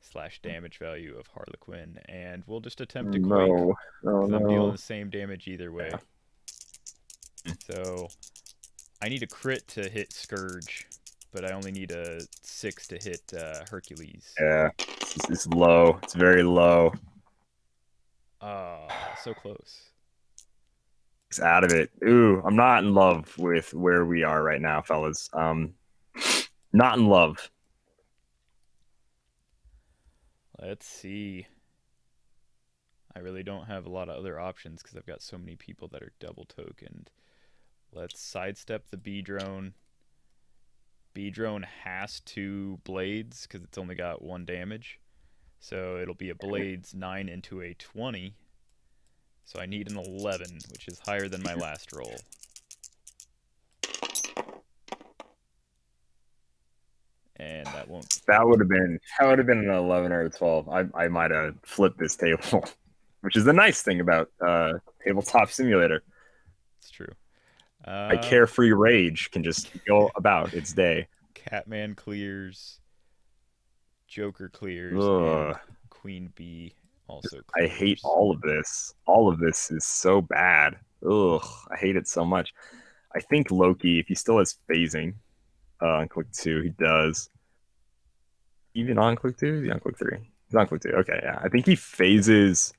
slash damage value of Harlequin, and we'll just attempt to quake. No, oh 'cause I'm dealing the same damage either way. Yeah. So I need a crit to hit Skurge, but I only need a six to hit uh, Hercules. Yeah, it's, it's low. It's very low. Ah, so close. It's out of it. Ooh, I'm not in love with where we are right now, fellas. Um, not in love. Let's see. I really don't have a lot of other options because I've got so many people that are double tokened. Let's sidestep the B drone. B drone has two blades because it's only got one damage. So it'll be a blades 9 into a 20. So I need an 11, which is higher than my last roll. And that won't That would have been that would have been an eleven or a twelve. I I might have flipped this table, [laughs] which is the nice thing about uh, tabletop simulator. Uh, My carefree rage can just go about its day. [laughs] Catman clears. Joker clears. Ugh. And Queen Bee also Clears. I hate all of this. All of this is so bad. Ugh, I hate it so much. I think Loki, if he still has phasing uh, on click two, he does. Even on click two, is on click three? He's on click two. Okay, yeah. I think he phases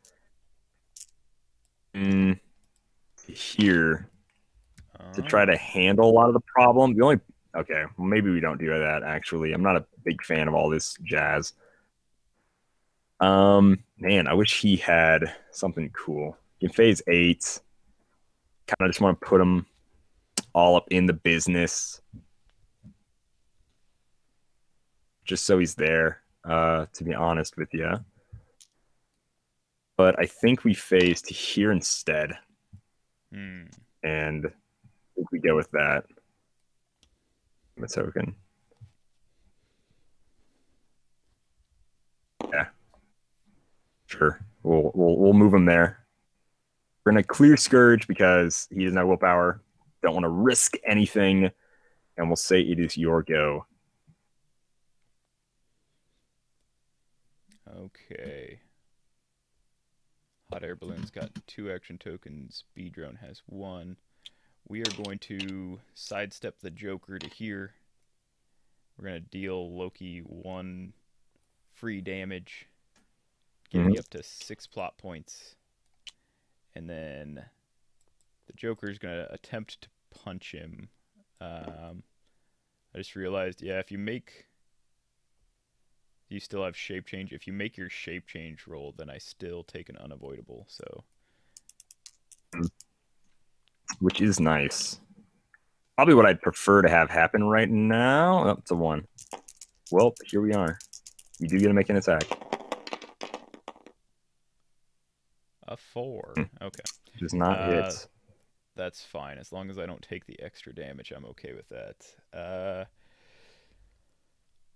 mm, here to try to handle a lot of the problem. The only okay, maybe we don't do that. Actually, I'm not a big fan of all this jazz. Um, man, I wish he had something cool. In phase eight, kind of just want to put him all up in the business. Just so he's there, uh, to be honest with you. But I think we faced here instead. Hmm. And think we go with that. A token. Yeah. Sure. We'll we'll we'll move him there. We're gonna clear Skurge because he doesn't have willpower. Don't want to risk anything, and we'll say it is your go. Okay. Hot air balloon's got two action tokens. B drone has one. We are going to sidestep the Joker to here. We're going to deal Loki one free damage, getting Mhm. up to six plot points. And then the Joker is going to attempt to punch him. Um, I just realized, yeah, if you make. You still have shape change. If you make your shape change roll, then I still take an unavoidable. So which is nice. Probably what I'd prefer to have happen right now. Oh, it's a one. Well, here we are. You do get to make an attack. a four. Hmm. Okay. Does not Uh, hit. That's fine. As long as I don't take the extra damage, I'm okay with that. Uh,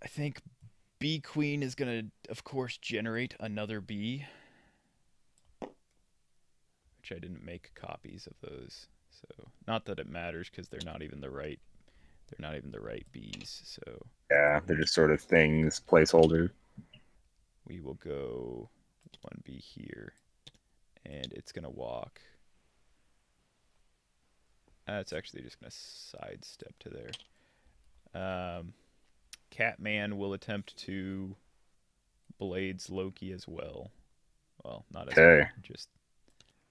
I think Bee Queen is going to, of course, generate another bee. Which I didn't make copies of those. So, not that it matters because they're not even the right. They're not even the right bees. So, Yeah, they're just sort of things, placeholder. we will go one bee here. And it's going to walk. Uh, it's actually just going to sidestep to there. Um, Catman will attempt to blades Loki as well. Well, not as Okay. well, just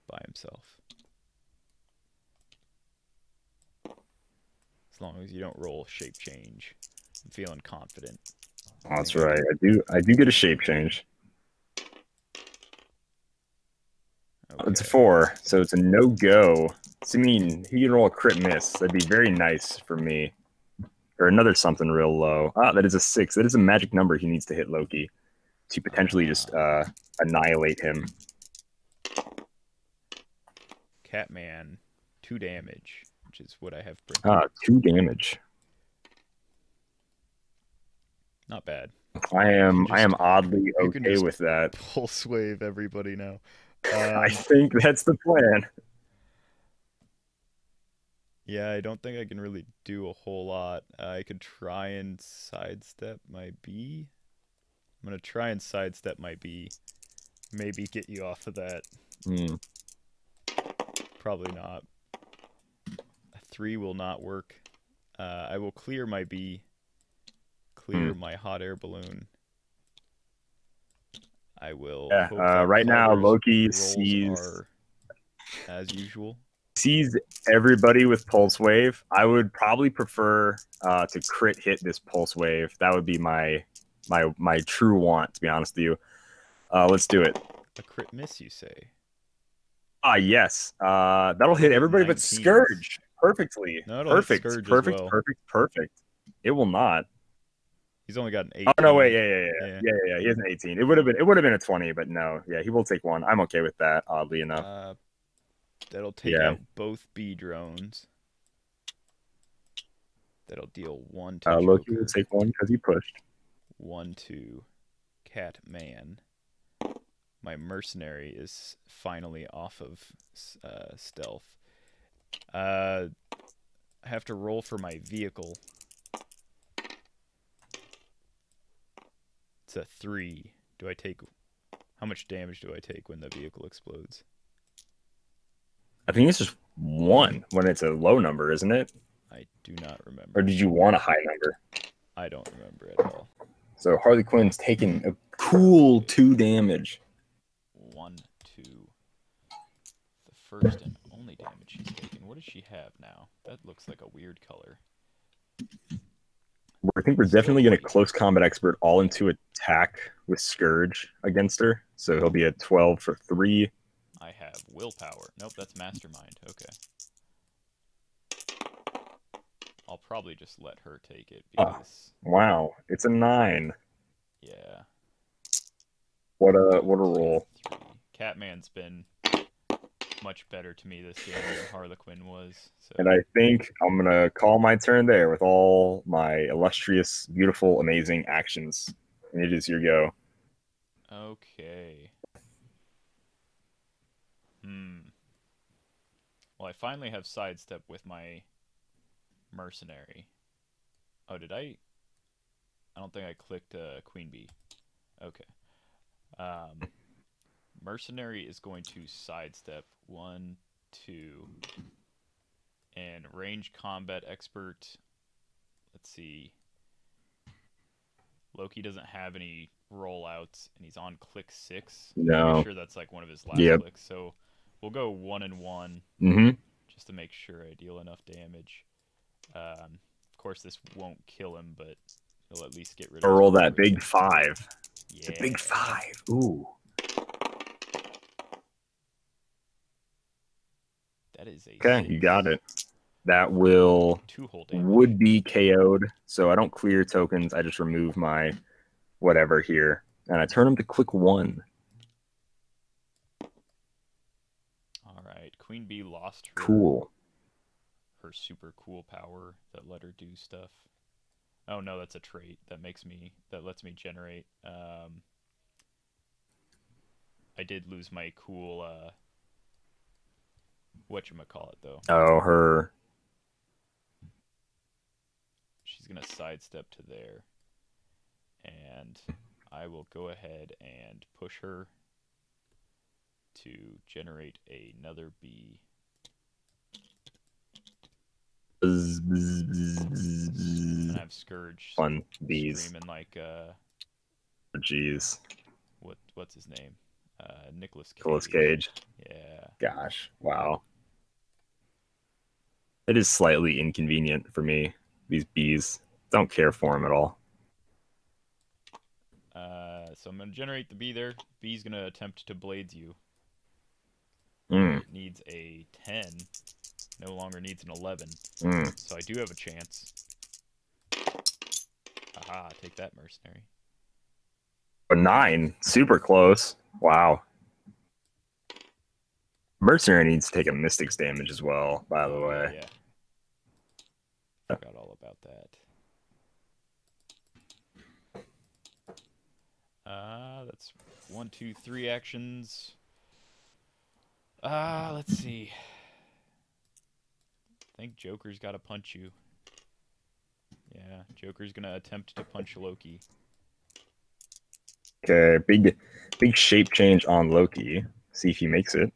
by himself. As long as you don't roll shape change. I'm feeling confident. Oh, that's right. I do. I do get a shape change. It's a four, so it's a no go. So, I mean, he can roll a crit miss. That'd be very nice for me. Or another something real low. Ah, that is a six. That is a magic number he needs to hit Loki to potentially just uh, annihilate him. Catman, two damage, which is what I have. printed. Ah, two damage. Not bad. I am. You I am oddly okay with that. Pulse wave everybody now. [laughs] I Um, think that's the plan. yeah, I don't think I can really do a whole lot. I could try and sidestep my B. I'm gonna try and sidestep my B. Maybe get you off of that. Hmm. Probably not. Three will not work. Uh, I will clear my B. Clear my hot air balloon. I will. Yeah, uh, right now, Loki sees- are as usual. sees everybody with pulse wave. I would probably prefer uh, to crit hit this pulse wave. That would be my my my true want, to be honest with you. Uh, let's do it. A crit miss, you say? Ah, yes. Uh, that'll hit everybody but Skurge perfectly. No, perfect, perfect, well. perfect, perfect. It will not. He's only got an eight. Oh no, wait, yeah, yeah, yeah, yeah, Yeah. yeah. He has an 18. It would have been, it would have been a 20, but no, yeah, he will take one. I'm okay with that. Oddly enough. Uh, that'll take Yeah. out both B drones. That'll deal one to Uh, Loki will take one because he pushed. one to Catman. My mercenary is finally off of uh, stealth. Uh, I have to roll for my vehicle. It's a three. Do I take? How much damage do I take when the vehicle explodes? I think it's just one when it's a low number, isn't it? I do not remember. Or did you want a high number? I don't remember at all. So Harley Quinn's taking a cool two damage. One, two. The first and only damage she's taken. Does she have now? That looks like a weird color. I think we're definitely going to close combat expert all into attack with Skurge against her. So he'll be at 12 for three. I have willpower. Nope, that's mastermind. Okay. I'll probably just let her take it Ah. because Wow, it's a nine. yeah. What a what a roll. Catman's been much better to me this game than Harlequin was. So And I think I'm gonna call my turn there with all my illustrious, beautiful, amazing actions. And it is your go. Okay. Hmm. Well, I finally have sidestep with my mercenary. Oh, did I? I don't think I clicked uh, Queen Bee. Okay. Um, mercenary is going to sidestep one, two, and range combat expert. Let's see. Loki doesn't have any rollouts, and he's on click six. No, I'm sure that's like one of his last Yep. clicks. So we'll go one and one Mm-hmm. just to make sure I deal enough damage. Um, of course, this won't kill him, but he'll at least get rid of. Or his roll that big five. Yeah. It's a big five. Ooh. That is a. Okay, you got it. That will Two whole damage. would be KO'd. So I don't clear tokens. I just remove my whatever here. And I turn them to click one. All right, Queen Bee lost her Cool. her super cool power that let her do stuff. Oh no, that's a trait that makes me that lets me generate. Um, I did lose my cool uh, what you call it though. Oh, her. She's gonna sidestep to there, and I will go ahead and push her to generate another bee. Bzz, bzz, bzz, And. I have Skurge Fun bees. screaming like uh, Jeez. what what's his name? Uh, Nicolas Cage. Nicolas Cage. Yeah. Gosh. Wow. It is slightly inconvenient for me. These bees. Don't care for them at all. Uh, so I'm gonna generate the bee there. Bee's gonna attempt to blades you. Mm, It needs a 10. No longer needs an 11. mm. So I do have a chance. Aha, take that mercenary. A nine. Super close. Wow. Mercenary needs to take a Mystic's damage as well, by the way. Yeah. Forgot all about that. Uh, that's one, two, three actions. Uh, let's see. I think Joker's got to punch you. Yeah, Joker's gonna attempt to punch Loki. Okay, big big shape change on Loki. See if he makes it.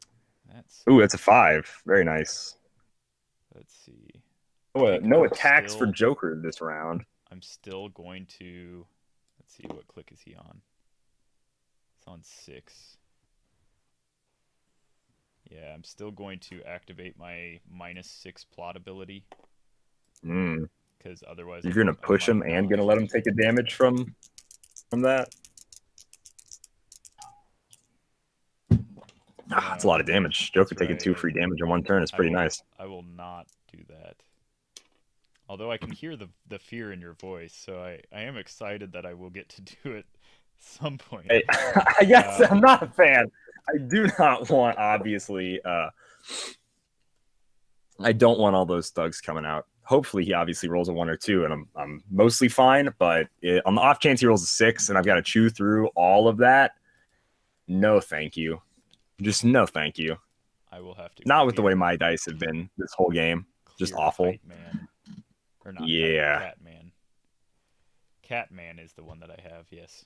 That's Ooh, that's a five. Very nice. let's see. Oh, uh, no I'm attacks for Joker this round. I'm still going to. Let's see, what click is he on? It's on six. Yeah, I'm still going to activate my minus six plot ability Mm. because otherwise You're gonna push him and gonna let him take a damage from from that. Ah, that's a lot of damage. Joker That's taking two free damage in one turn is I pretty will- nice. I will not do that. Although I can hear the the fear in your voice, so I, I am excited that I will get to [laughs] do it some point. Hey, I guess [laughs] Uh, I'm not a fan. I do not want, obviously. Uh, I don't want all those thugs coming out. Hopefully, he obviously rolls a one or two, and I'm I'm mostly fine. But it, on the off chance he rolls a six, and I've got to chew through all of that, no, thank you. Just no, thank you. I will have to. Not with the way my dice have been this whole game. just awful. Man. Or not Yeah. Cat Man. Catman is the one that I have, yes.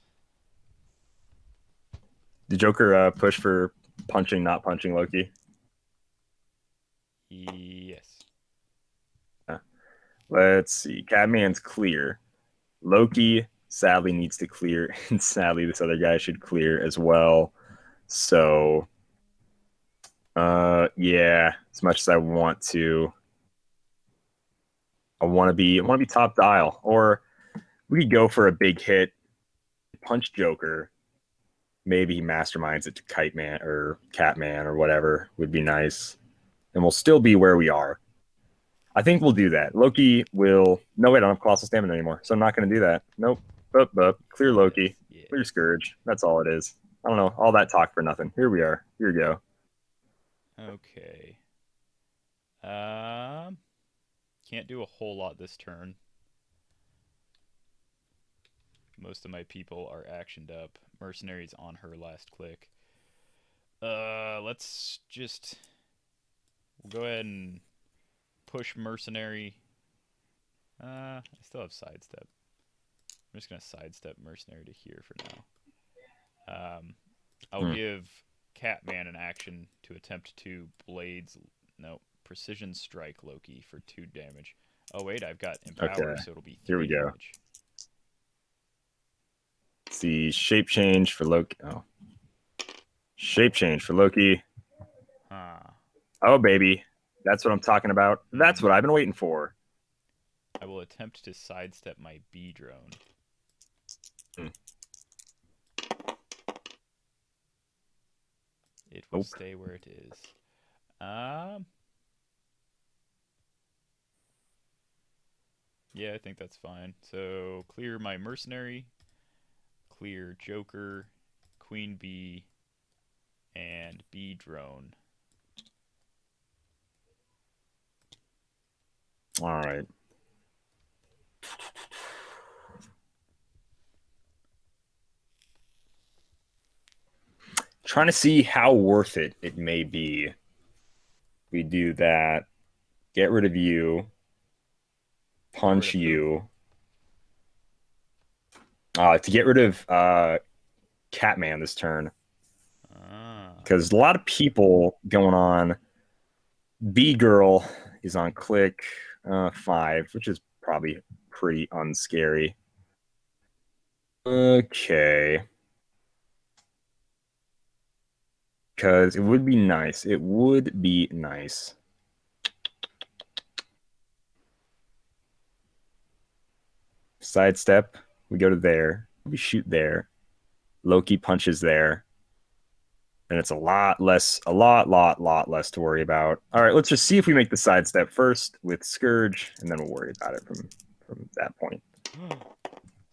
Did Joker uh, push for punching, not punching Loki? Yes. Let's see. Catman's clear. Loki sadly needs to clear, [laughs] and sadly this other guy should clear as well. So, uh, yeah. As much as I want to, I want to be, I want to be top dial, or we could go for a big hit, punch Joker. Maybe he masterminds it to Kite Man or Catman or whatever would be nice, and we'll still be where we are. I think we'll do that. Loki will. No, wait, I don't have colossal stamina anymore, so I'm not going to do that. Nope. Bup, bup. Clear Loki. Yeah. Clear Skurge. That's all it is. I don't know. All that talk for nothing. Here we are. Here we go. Okay. Um, can't do a whole lot this turn. Most of my people are actioned up. Mercenaries on her last click. Uh, let's just we'll go ahead and push mercenary. Uh, I still have sidestep. I'm just gonna sidestep mercenary to here for now. Um, I'll Hmm. give Catman an action to attempt to blades. No, precision strike Loki for two damage. Oh wait, I've got empower, Okay. so it'll be Here we go. damage. Shape change for Loki. Oh, shape change for Loki. Huh. Oh baby, that's what I'm talking about. That's what I've been waiting for. I will attempt to sidestep my Bee drone. Hmm. It will Nope. stay where it is. Um. Yeah, I think that's fine. So clear my mercenary, clear Joker, Queen Bee, and Bee drone. All right. Trying to see how worth it it may be. We do that. Get rid of you. Punch of you. Uh, to get rid of uh, Catman this turn Ah. because a lot of people going on. B girl is on click uh, five, which is probably pretty unscary. Okay. Because it would be nice. It would be nice. Sidestep. We go to there. We shoot there. Loki punches there and it's a lot less, a lot, lot, lot less to worry about. All right, let's just see if we make the sidestep first with Skurge, and then we'll worry about it from from that point. [gasps]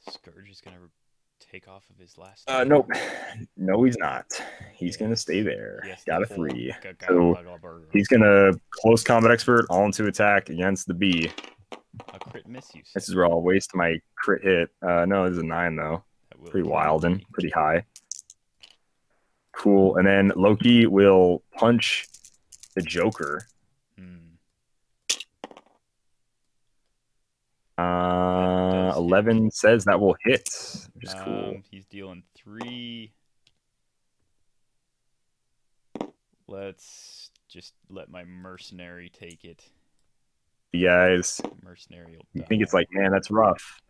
Skurge is gonna take off of his last. Uh, nope, [sighs] no, he's not. He's gonna stay there. Yes, Got a three. ga- ga- So he's gonna close combat expert all into attack against the B. a crit miss you. This is where I'll waste my crit hit. Uh, no, this is a nine though. Pretty wild and pretty high. Cool. And then Loki will punch the Joker. Hmm. Uh, does hit. 11 says that will hit, which is cool. Um, he's dealing three. Let's just let my mercenary take it. The guys, Mercenary will you think it's like, man, that's rough.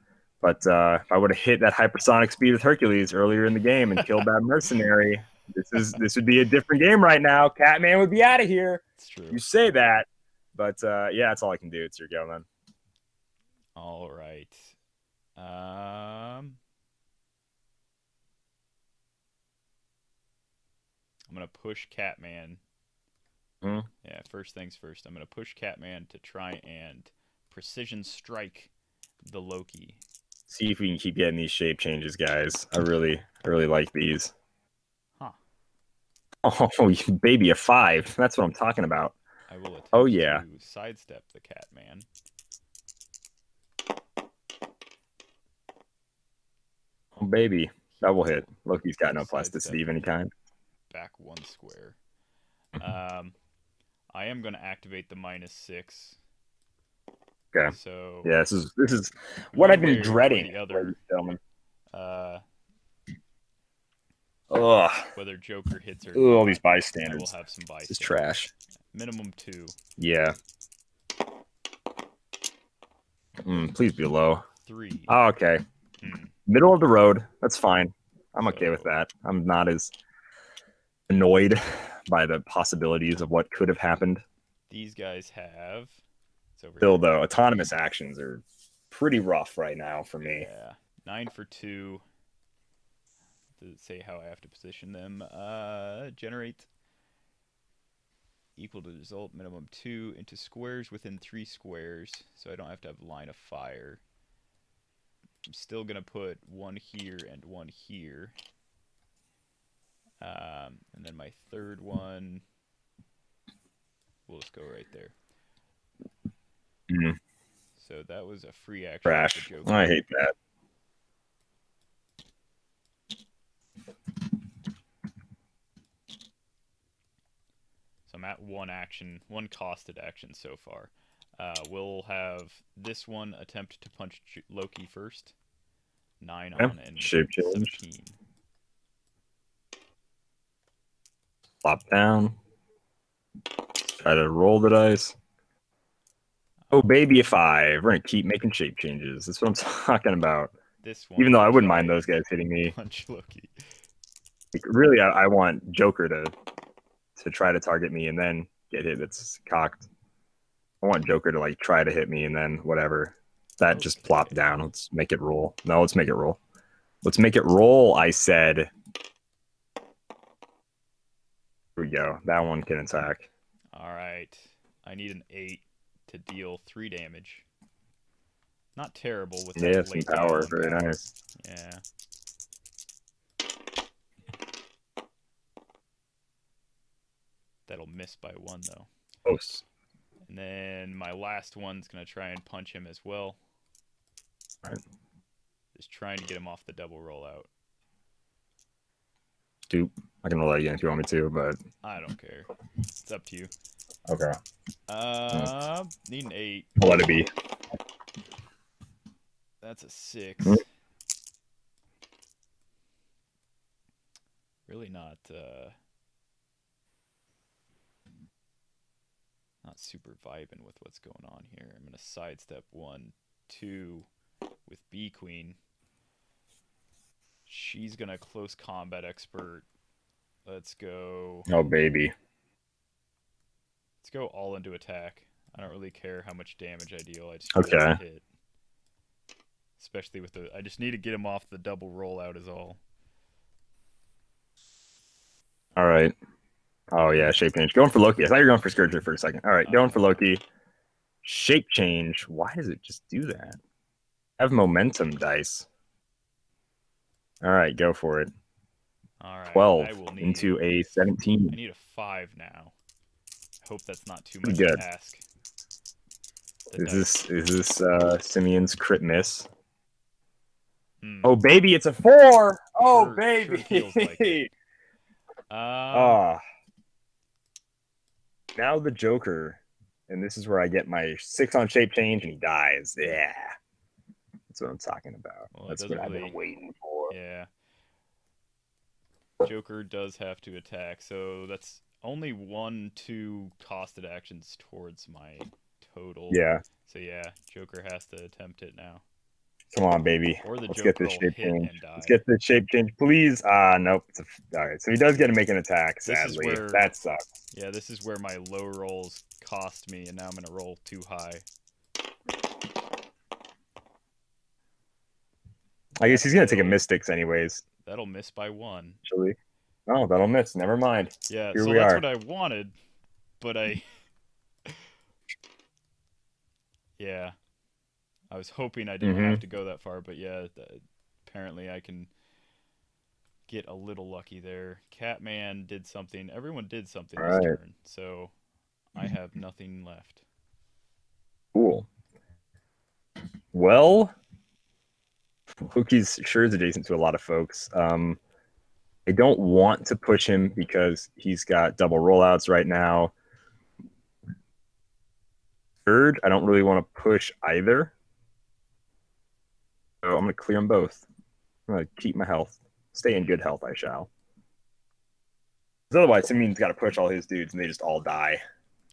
But uh, if I would have hit that hypersonic speed with Hercules earlier in the game and killed that [laughs] mercenary, this is this would be a different game right now. Catman would be out of here. It's true. You say that, but uh, yeah, that's all I can do. It's your go, man. All right. Um, I'm gonna push Catman. Hmm. Yeah, first things first. I'm gonna push Catman to try and precision strike the Loki. See if we can keep getting these shape changes, guys. I really, I really like these. Huh. [laughs] Oh, baby, a five. That's what I'm talking about. I will attempt Oh, yeah. to sidestep the Catman. Oh, baby, will hit. Loki's got no plasticity of any kind. back one square. Um, I am going to activate the minus six. Okay. So Yeah, this is this is what I've been dreading. The other, gentlemen. uh, Ugh, whether Joker hits or Ugh, all these bystanders. We'll have some bystanders. trash. Minimum two, Yeah. Mm, please be low. three. Oh, okay. Hmm. Middle of the road. That's fine. I'm okay with that. I'm not as annoyed by the possibilities of what could have happened. These guys have. Still, though, autonomous actions are pretty rough right now for me. Yeah, nine for two. Does it say how I have to position them? Uh, generate equal to the result minimum two into squares within three squares, so I don't have to have line of fire. I'm still gonna put one here and one here. Um, and then my third one, we'll just go right there. Mhm. So that was a free action. Trash. I hate that. So I'm at one action, one costed action so far. Uh, we'll have this one attempt to punch Loki first. Nine Yeah, on and shape change. 17. Flop down. Try to roll the dice. Oh, baby, a five. We're going to keep making shape changes. That's what I'm [laughs] talking about. This one. Even though I wouldn't mind those guys hitting me. Punch Loki. Like, really, I, I want Joker to to try to target me and then get hit. That's cocked. I want Joker to like try to hit me and then whatever. That oh. just plopped down. Let's make it roll. No, let's make it roll. Let's make it roll. I said. Here we go. That one can attack. All right. I need an eight to deal three damage. Not terrible with that Yeah, some power. down Very nice. Yeah. That'll miss by one though. Close. And then my last one's gonna try and punch him as well. Right. Just trying to get him off the double rollout. Dupe. I can roll that again if you want me to, but I don't care. It's up to you. okay. Uh, need an eight. I'll let it be. That's a six. Hmm. Really not uh not super vibing with what's going on here. I'm gonna sidestep one, two with B Queen. She's gonna close combat expert. Let's go Oh, baby. let's go all into attack. I don't really care how much damage I deal, I just Okay. hit. Especially with the I just need to get him off the double rollout is all. All right. Oh yeah, shape change. Going for Loki. I thought you were going for Scourger for a second. All right, going for Loki. Shape change. Why does it just do that? Have momentum dice. All right, go for it. All right. Twelve I will need, into a seventeen. I need a five now. I hope that's not too much good. to ask. The Is dice- this is this uh Simeon's crit miss? Hmm. Oh baby, it's a four. Oh Sure- baby. sure like [laughs] Ah. Now the Joker, and this is where I get my six on shape change, and he dies. Yeah, that's what I'm talking about. Well, that's what I've been waiting for. yeah. Joker does have to attack, so that's only one, two costed actions towards my total. Yeah, So yeah, Joker has to attempt it now. Come on, baby. Or the Let's get this shape change. Let's get this shape change, please. Ah, nope. It's a, all right, so he does get to make an attack. Sadly, where- that sucks. Yeah, this is where my low rolls cost me, and now I'm gonna roll too high. I guess he's gonna take a Mystics anyways. That'll miss by one. Actually, oh, that'll miss. Never mind. Yeah, Here so we that's are. what I wanted, but I. [laughs] yeah, I was hoping I didn't Mhm. have to go that far, but yeah, th- apparently I can get a little lucky there. Catman did something. Everyone did something this Alright. turn, so I have nothing left. Cool. Well, Loki's sure is adjacent to a lot of folks. Um, I don't want to push him because he's got double rollouts right now. Third, I don't really want to push either. So I'm going to clear them both. I'm going to keep my health. Stay in good health, I shall. 'Cause otherwise, Simeon's got to push all his dudes and they just all die.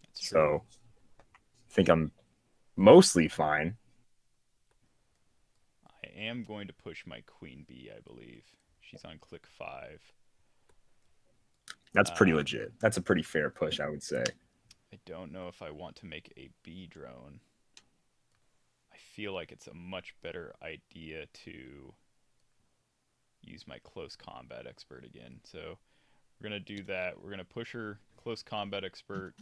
That's true. So I think I'm mostly fine. I am going to push my queen bee, I believe. She's on click five. That's pretty Uh, legit. That's a pretty fair push, I would say. I don't know if I want to make a bee drone. Feel like it's a much better idea to use my close combat expert again. So we're gonna do that. We're gonna push her close combat expert.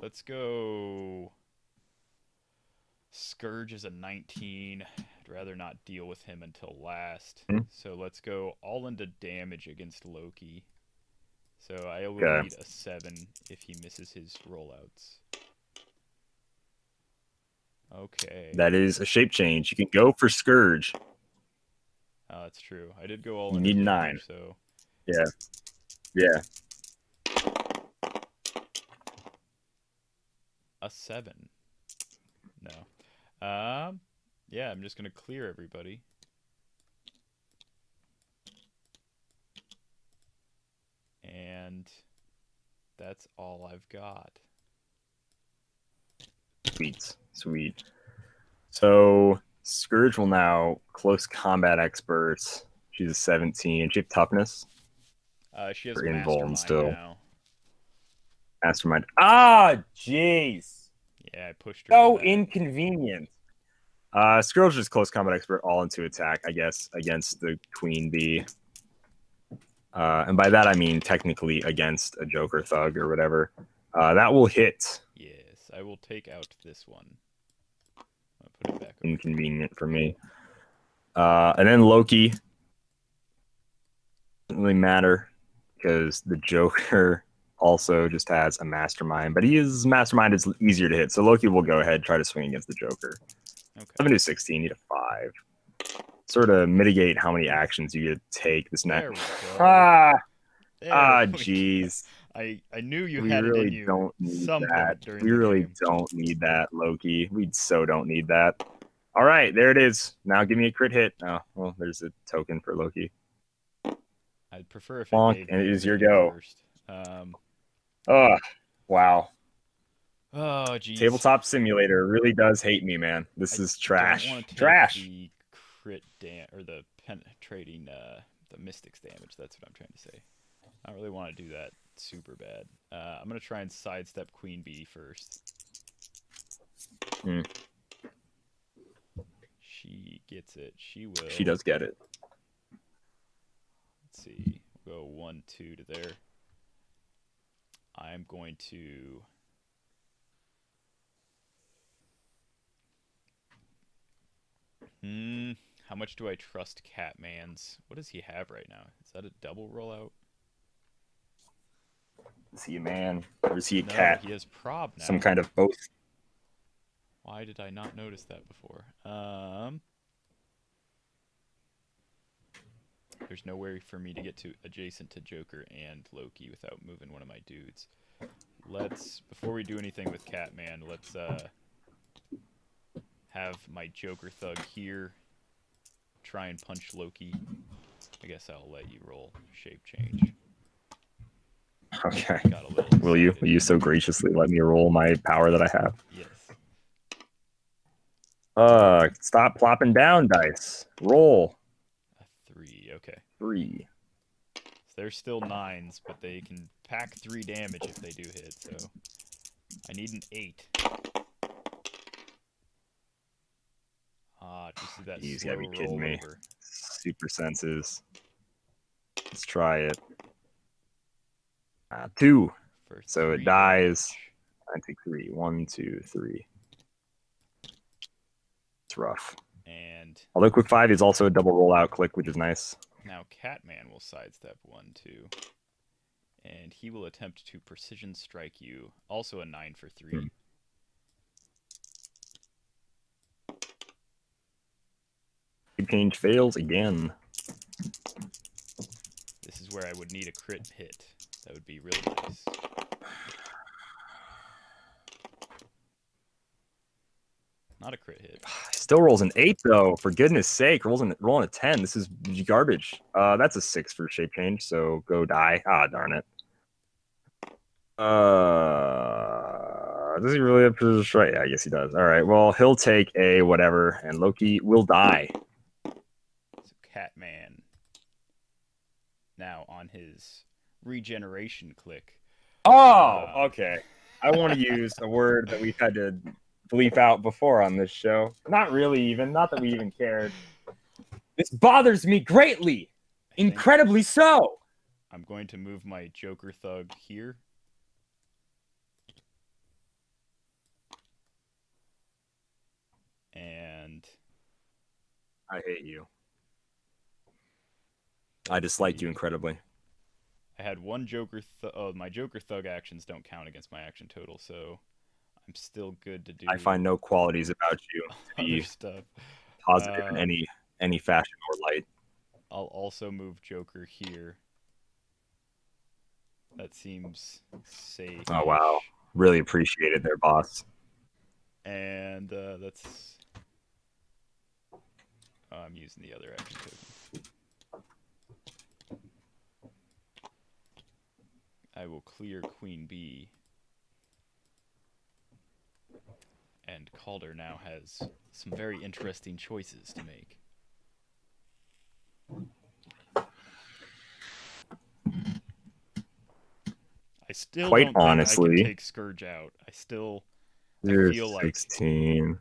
let's go. Skurge is a 19. I'd rather not deal with him until last. Hmm. So let's go all into damage against Loki. So I will Okay. need a 7 if he misses his rollouts. Okay. That is a shape change. You can go for Skurge. Oh, that's true. I did go all You in. need nine. So. Yeah. Yeah. a 7. No. Um, yeah, I'm just going to clear everybody. And that's all I've got. Sweet. Sweet. So Skurge will now close combat expert. She's a 17. She have toughness. Uh, she has For invuln still. now. Mastermind. Ah, jeez. Yeah, I pushed her. So inconvenient. Uh, Skurge is close combat expert, all into attack, I guess, against the queen bee. Uh, and by that I mean technically against a Joker thug or whatever. Uh, that will hit. Yes, I will take out this one. I'll put it back. over. Inconvenient for me. Uh, and then Loki. Doesn't really matter because the Joker [laughs] also just has a mastermind, but he is mastermind is easier to hit. So Loki will go ahead try to swing against the Joker. Okay. 7 to 16, need a 5. Sort of mitigate how many actions you get to take this next. There we go. [laughs] Ah, ah, jeez. I I knew you We had it in really you. don't need that. We really game. don't need that, Loki. We so don't need that. All right, there it is. Now give me a crit hit. Oh, well, there's a token for Loki. I'd prefer if Bonk, it and it is your go. First. Um. Oh, wow. Oh, geez. Tabletop Simulator really does hate me, man. This I is trash. Don't wanna take Trash. The crit dam or the penetrating uh the mystics damage. That's what I'm trying to say. I don't really want to do that super bad. Uh, I'm gonna try and sidestep Queen Bee first. Hmm. She gets it. She will. She does get it. Let's see. We'll go one, two to there. I'm going to. Hmm. How much do I trust Catman's? What does he have right now? Is that a double rollout? Is he a man or is he a no, cat? he has prob now. Some kind of both. Why did I not notice that before? Um. There's no way for me to get to adjacent to Joker and Loki without moving one of my dudes. Let's before we do anything with Catman, let's uh have my Joker thug here try and punch Loki. I guess I'll let you roll shape change. [laughs] Okay. Got a little Will you? Will you so graciously let me roll my power that I have? Yes. Uh, stop plopping down dice. Roll A three. Okay. three. So they're still nines, but they can pack three damage if they do hit. So I need an eight. Ah, you see that you gotta be kidding me. rollover? Super senses. Let's try it. Uh, two. So it dies. I take three. One, two, three. It's rough. And Although quick five is also a double rollout click, which is nice. now Catman will sidestep one, two. And he will attempt to precision strike you. Also a nine for three. Hmm. Change fails again. This is where I would need a crit hit. That would be really nice. Not a crit hit. [sighs] Still rolls an eight though. For goodness sake, rolls an, rolling a ten. This is garbage. Uh, that's a six for shape change. So go die. Ah, darn it. Uh, does he really have to strike? Yeah, I guess he does. All right. Well, he'll take a whatever, and Loki will die. So Catman now on his regeneration click. Oh, uh, okay. I want to use a word that we've had to bleep out before on this show. Not really, even. Not that we even cared. This bothers me greatly. Incredibly so. I'm going to move my Joker Thug here. And. I hate you. I dislike you incredibly. I had one Joker. Th- oh, my Joker Thug actions don't count against my action total, so I'm still good to do. I find no qualities about you [laughs] to other be stuff. positive in Uh, any any fashion or light. I'll also move Joker here. That seems safe. Oh wow, really appreciate it there, boss. And uh, that's. Oh, I'm using the other action token. I will clear Queen Bee. And Kalder now has some very interesting choices to make. I still Quite I honestly- take Skurge out. I still You're feel like- 16.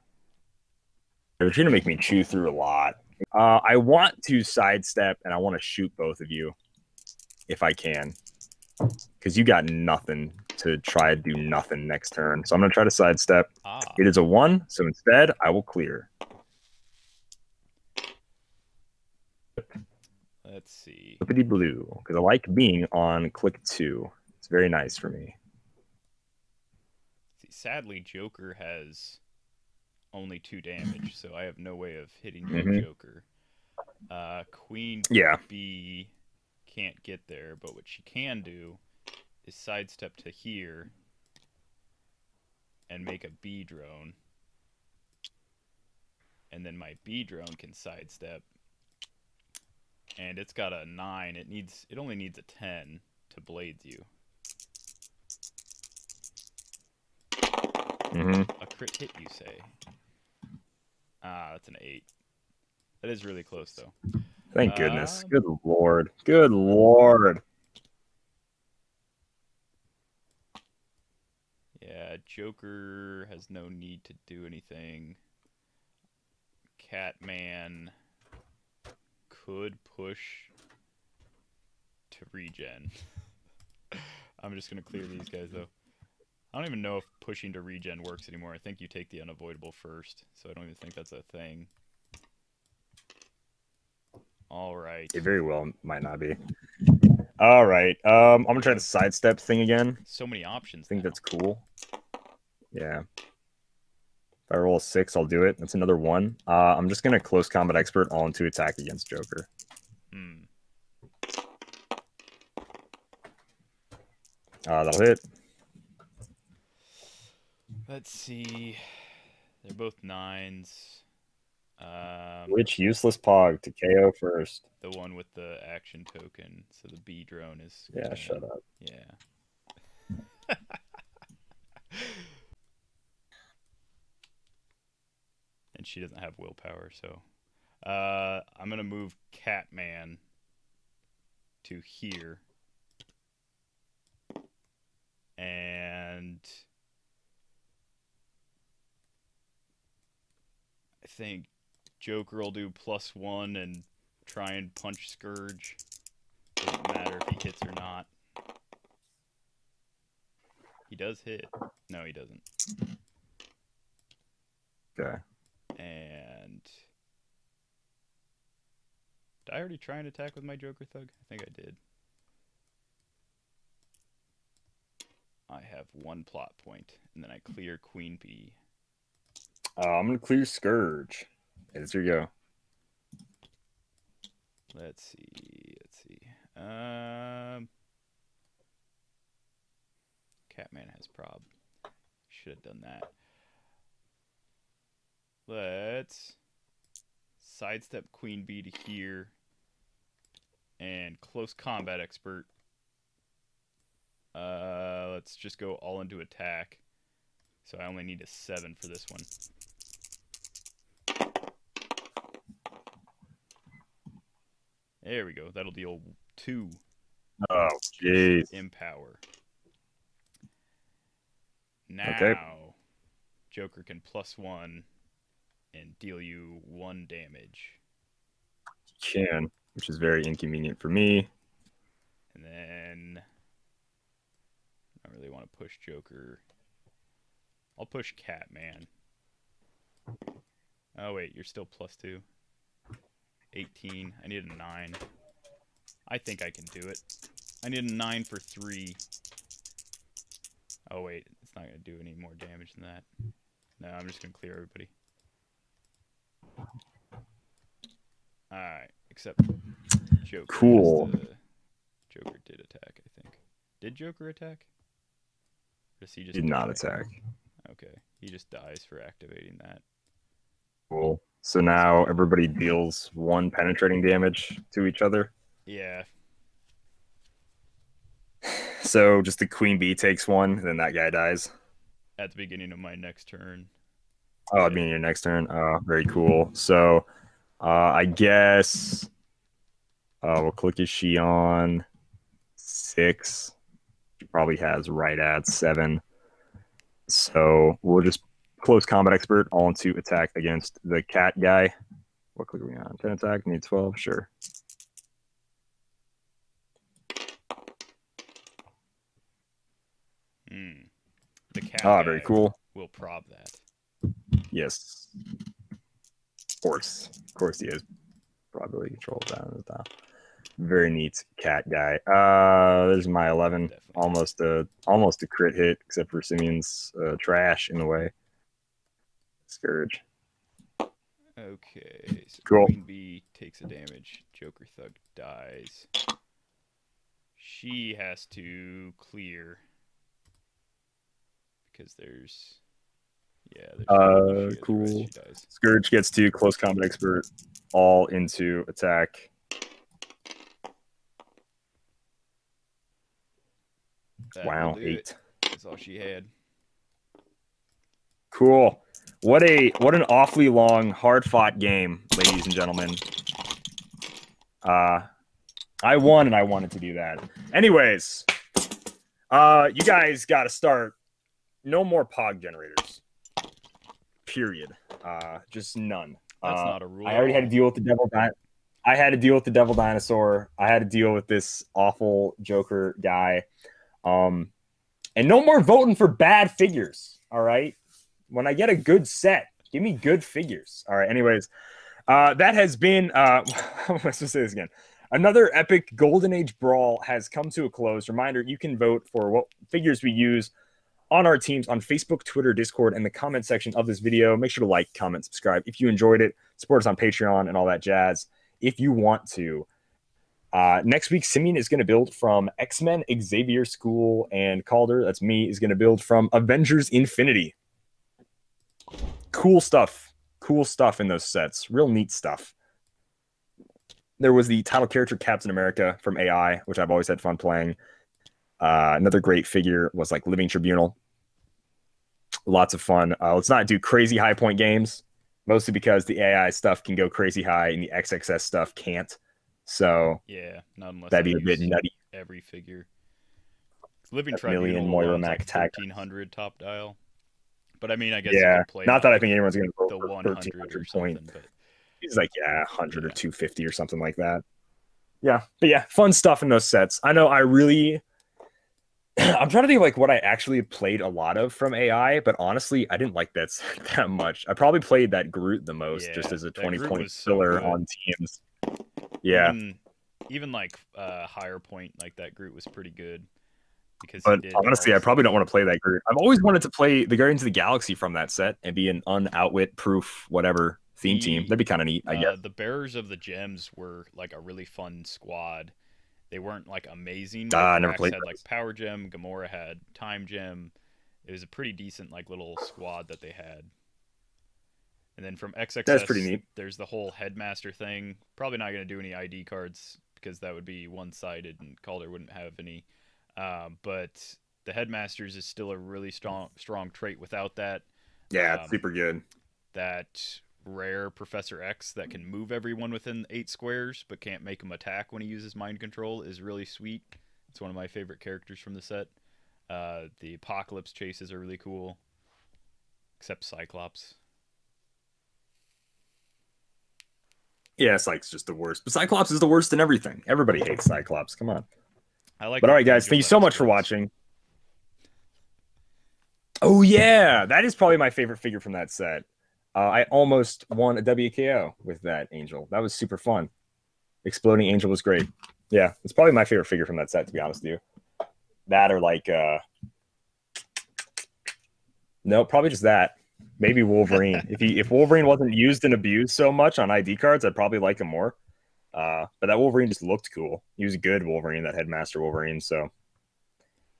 They're trying to make me chew through a lot. Uh, I want to sidestep and I want to shoot both of you if I can. Because you got nothing to try to do nothing next turn. So I'm going to try to sidestep. ah It is a one. So instead, I will clear. let's see. Flippity blue. Because I like being on click two. It's very nice for me. See, sadly, Joker has only two damage, so I have no way of hitting your Mhm. Joker. Uh, Queen Yeah. B can't get there, but what she can do is sidestep to here and make a Bee drone. And then my Bee drone can sidestep. And it's got a 9. It needs it only needs a 10 to blades you. hmm A crit hit, you say? Ah, that's an 8. That is really close, though. Thank goodness. Um, Good lord. Good lord. Yeah, Joker has no need to do anything. Catman could push to regen. [laughs] I'm just gonna clear these guys though. I don't even know if pushing to regen works anymore. I think you take the unavoidable first, so I don't even think that's a thing. All right. It very well might not be. All right. Um, I'm gonna try the sidestep thing again. So many options. I think now. that's cool. Yeah. If I roll a six, I'll do it. That's another one. Uh, I'm just gonna close combat expert all into attack against Joker. Hmm. Uh, that'll hit. Let's see. They're both nines. Um, Which useless pog to KO first? the one with the action token. So the Bee drone is. Yeah, gonna- shut up. Yeah. [laughs] and she doesn't have willpower, so uh, I'm gonna move Catman to here, and I think Joker will do plus one and try and punch Skurge. Doesn't matter if he hits or not. He does hit. No, he doesn't. Okay. And did I already try and attack with my Joker Thug? I think I did. I have one plot point, and then I clear Queen Bee. Uh, I'm gonna clear Skurge. Hey, there you go. Let's see. Let's see. Um, Catman has prob. Should have done that. Let's sidestep Queen Bee to here, and close combat expert. Uh, let's just go all into attack. So I only need a seven for this one. There we go. That'll deal two Oh, jeez. empower. Now, Joker can plus one and deal you one damage. Can, which is very inconvenient for me. And then I really want to push Joker. I'll push Catman. Oh wait, you're still plus two. 18. I need a 9. I think I can do it. I need a 9 for 3. Oh, wait. It's not going to do any more damage than that. No, I'm just going to clear everybody. Alright. Except Joker. Cool. Joker did attack, I think. Did Joker attack? Or does he just Did not attack. Okay. He just dies for activating that. Cool. So now everybody deals one penetrating damage to each other. Yeah. [sighs] So just the queen bee takes one, and then that guy dies. At the beginning of my next turn. Oh, I mean your next turn. Oh, very cool. So uh, I guess uh, what click is she on? Six. She probably has right at seven. So we'll just close combat expert all into attack against the cat guy. What click are we on? 10 attack, need 12, sure. Hmm. The cat Ah, very cool. will prob that. Yes. Of course. Of course he is. Probably control down the top. Very neat cat guy. Uh there's my eleven. Definitely. Almost a almost a crit hit, except for Simeon's uh, trash in the way. Skurge. Okay. So Cool. Queen Bee takes a damage. Joker Thug dies. She has to clear because there's yeah. There's Uh, she has to rest, cool. Skurge gets to close combat expert, all into attack. That wow, will do it. eight. That's all she had. Cool. What a what an awfully long, hard fought game, ladies and gentlemen. Uh I won and I wanted to do that. Anyways, uh you guys gotta start. No more pog generators. Period. Uh just none. That's Uh, not a rule. I already had to deal with the devil di- I had to deal with the devil dinosaur. I had to deal with this awful Joker guy. Um and no more voting for bad figures. All right. When I get a good set, give me good figures. All right. Anyways, uh, that has been uh [laughs] how am I supposed to say this again? Another epic golden age brawl has come to a close. Reminder, you can vote for what figures we use on our teams on Facebook, Twitter, Discord, and the comment section of this video. Make sure to like, comment, subscribe if you enjoyed it. Support us on Patreon and all that jazz if you want to. Uh, next week, Simeon is going to build from X Men, Xavier School, and Kalder. That's me. Is going to build from Avengers Infinity. Cool stuff. Cool stuff in those sets. Real neat stuff. There was the title character Captain America from AI, which I've always had fun playing. Uh, another great figure was like Living Tribunal. Lots of fun. Uh, let's not do crazy high point games, mostly because the AI stuff can go crazy high and the XXS stuff can't. So Yeah, not unless that'd be a bit nutty. every figure. Living That million Tribunal Moira Mac like 1300 top dial. But I mean, I guess Yeah, play Not that I think anyone's going to vote the 100 1300 or point. something, but He's like, yeah, 100 or 250 or something like that. Yeah. But yeah, fun stuff in those sets. I know I really. [clears throat] I'm trying to think of like what I actually played a lot of from AI, but honestly, I didn't like that [laughs] set that much. I probably played that Groot the most just as a 20 Groot point was so filler good. on teams. Yeah. even, even like uh, higher point like that Groot was pretty good because But honestly, I probably don't want to play that Groot. I've always wanted to play the Guardians of the Galaxy from that set and be an unoutwit proof whatever theme team. That'd be kind of neat, I Uh, guess. the bearers of the gems were like a really fun squad. They weren't like amazing. Ah, I never played had like power gem. Gamora had time gem. It was a pretty decent like little squad that they had. And then from XXS, That's pretty neat. There's the whole headmaster thing. Probably not going to do any ID cards because that would be one-sided, and Kalder wouldn't have any. Um, but the headmasters is still a really strong strong trait. Without that, Yeah, um, it's super good. that rare Professor X that can move everyone within eight squares but can't make him attack when he uses mind control is really sweet. It's one of my favorite characters from the set. Uh, the Apocalypse chases are really cool, except Cyclops. Yeah, Cyclops just the worst. But Cyclops is the worst in everything. Everybody hates Cyclops. Come on. I like. But all right, guys, thank you so much for watching. Oh yeah, that is probably my favorite figure from that set. Uh, I almost won a WKO with that angel. That was super fun. Exploding angel was great. Yeah, it's probably my favorite figure from that set, to be honest with you. That or like, uh, no, probably just that. Maybe Wolverine. if he if Wolverine wasn't used and abused so much on ID cards, I'd probably like him more. Uh, but that Wolverine just looked cool. He was a good Wolverine, that headmaster Wolverine. So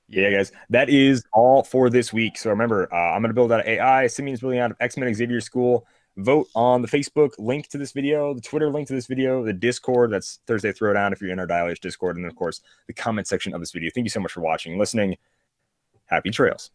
yeah, guys, that is all for this week. So remember, uh, I'm going to build out AI. Simeon's building out of X Men Xavier School. Vote on the Facebook link to this video, the Twitter link to this video, the Discord. That's Thursday Throwdown if you're in our Dial H Discord, and then of course the comment section of this video. Thank you so much for watching and listening. Happy trails.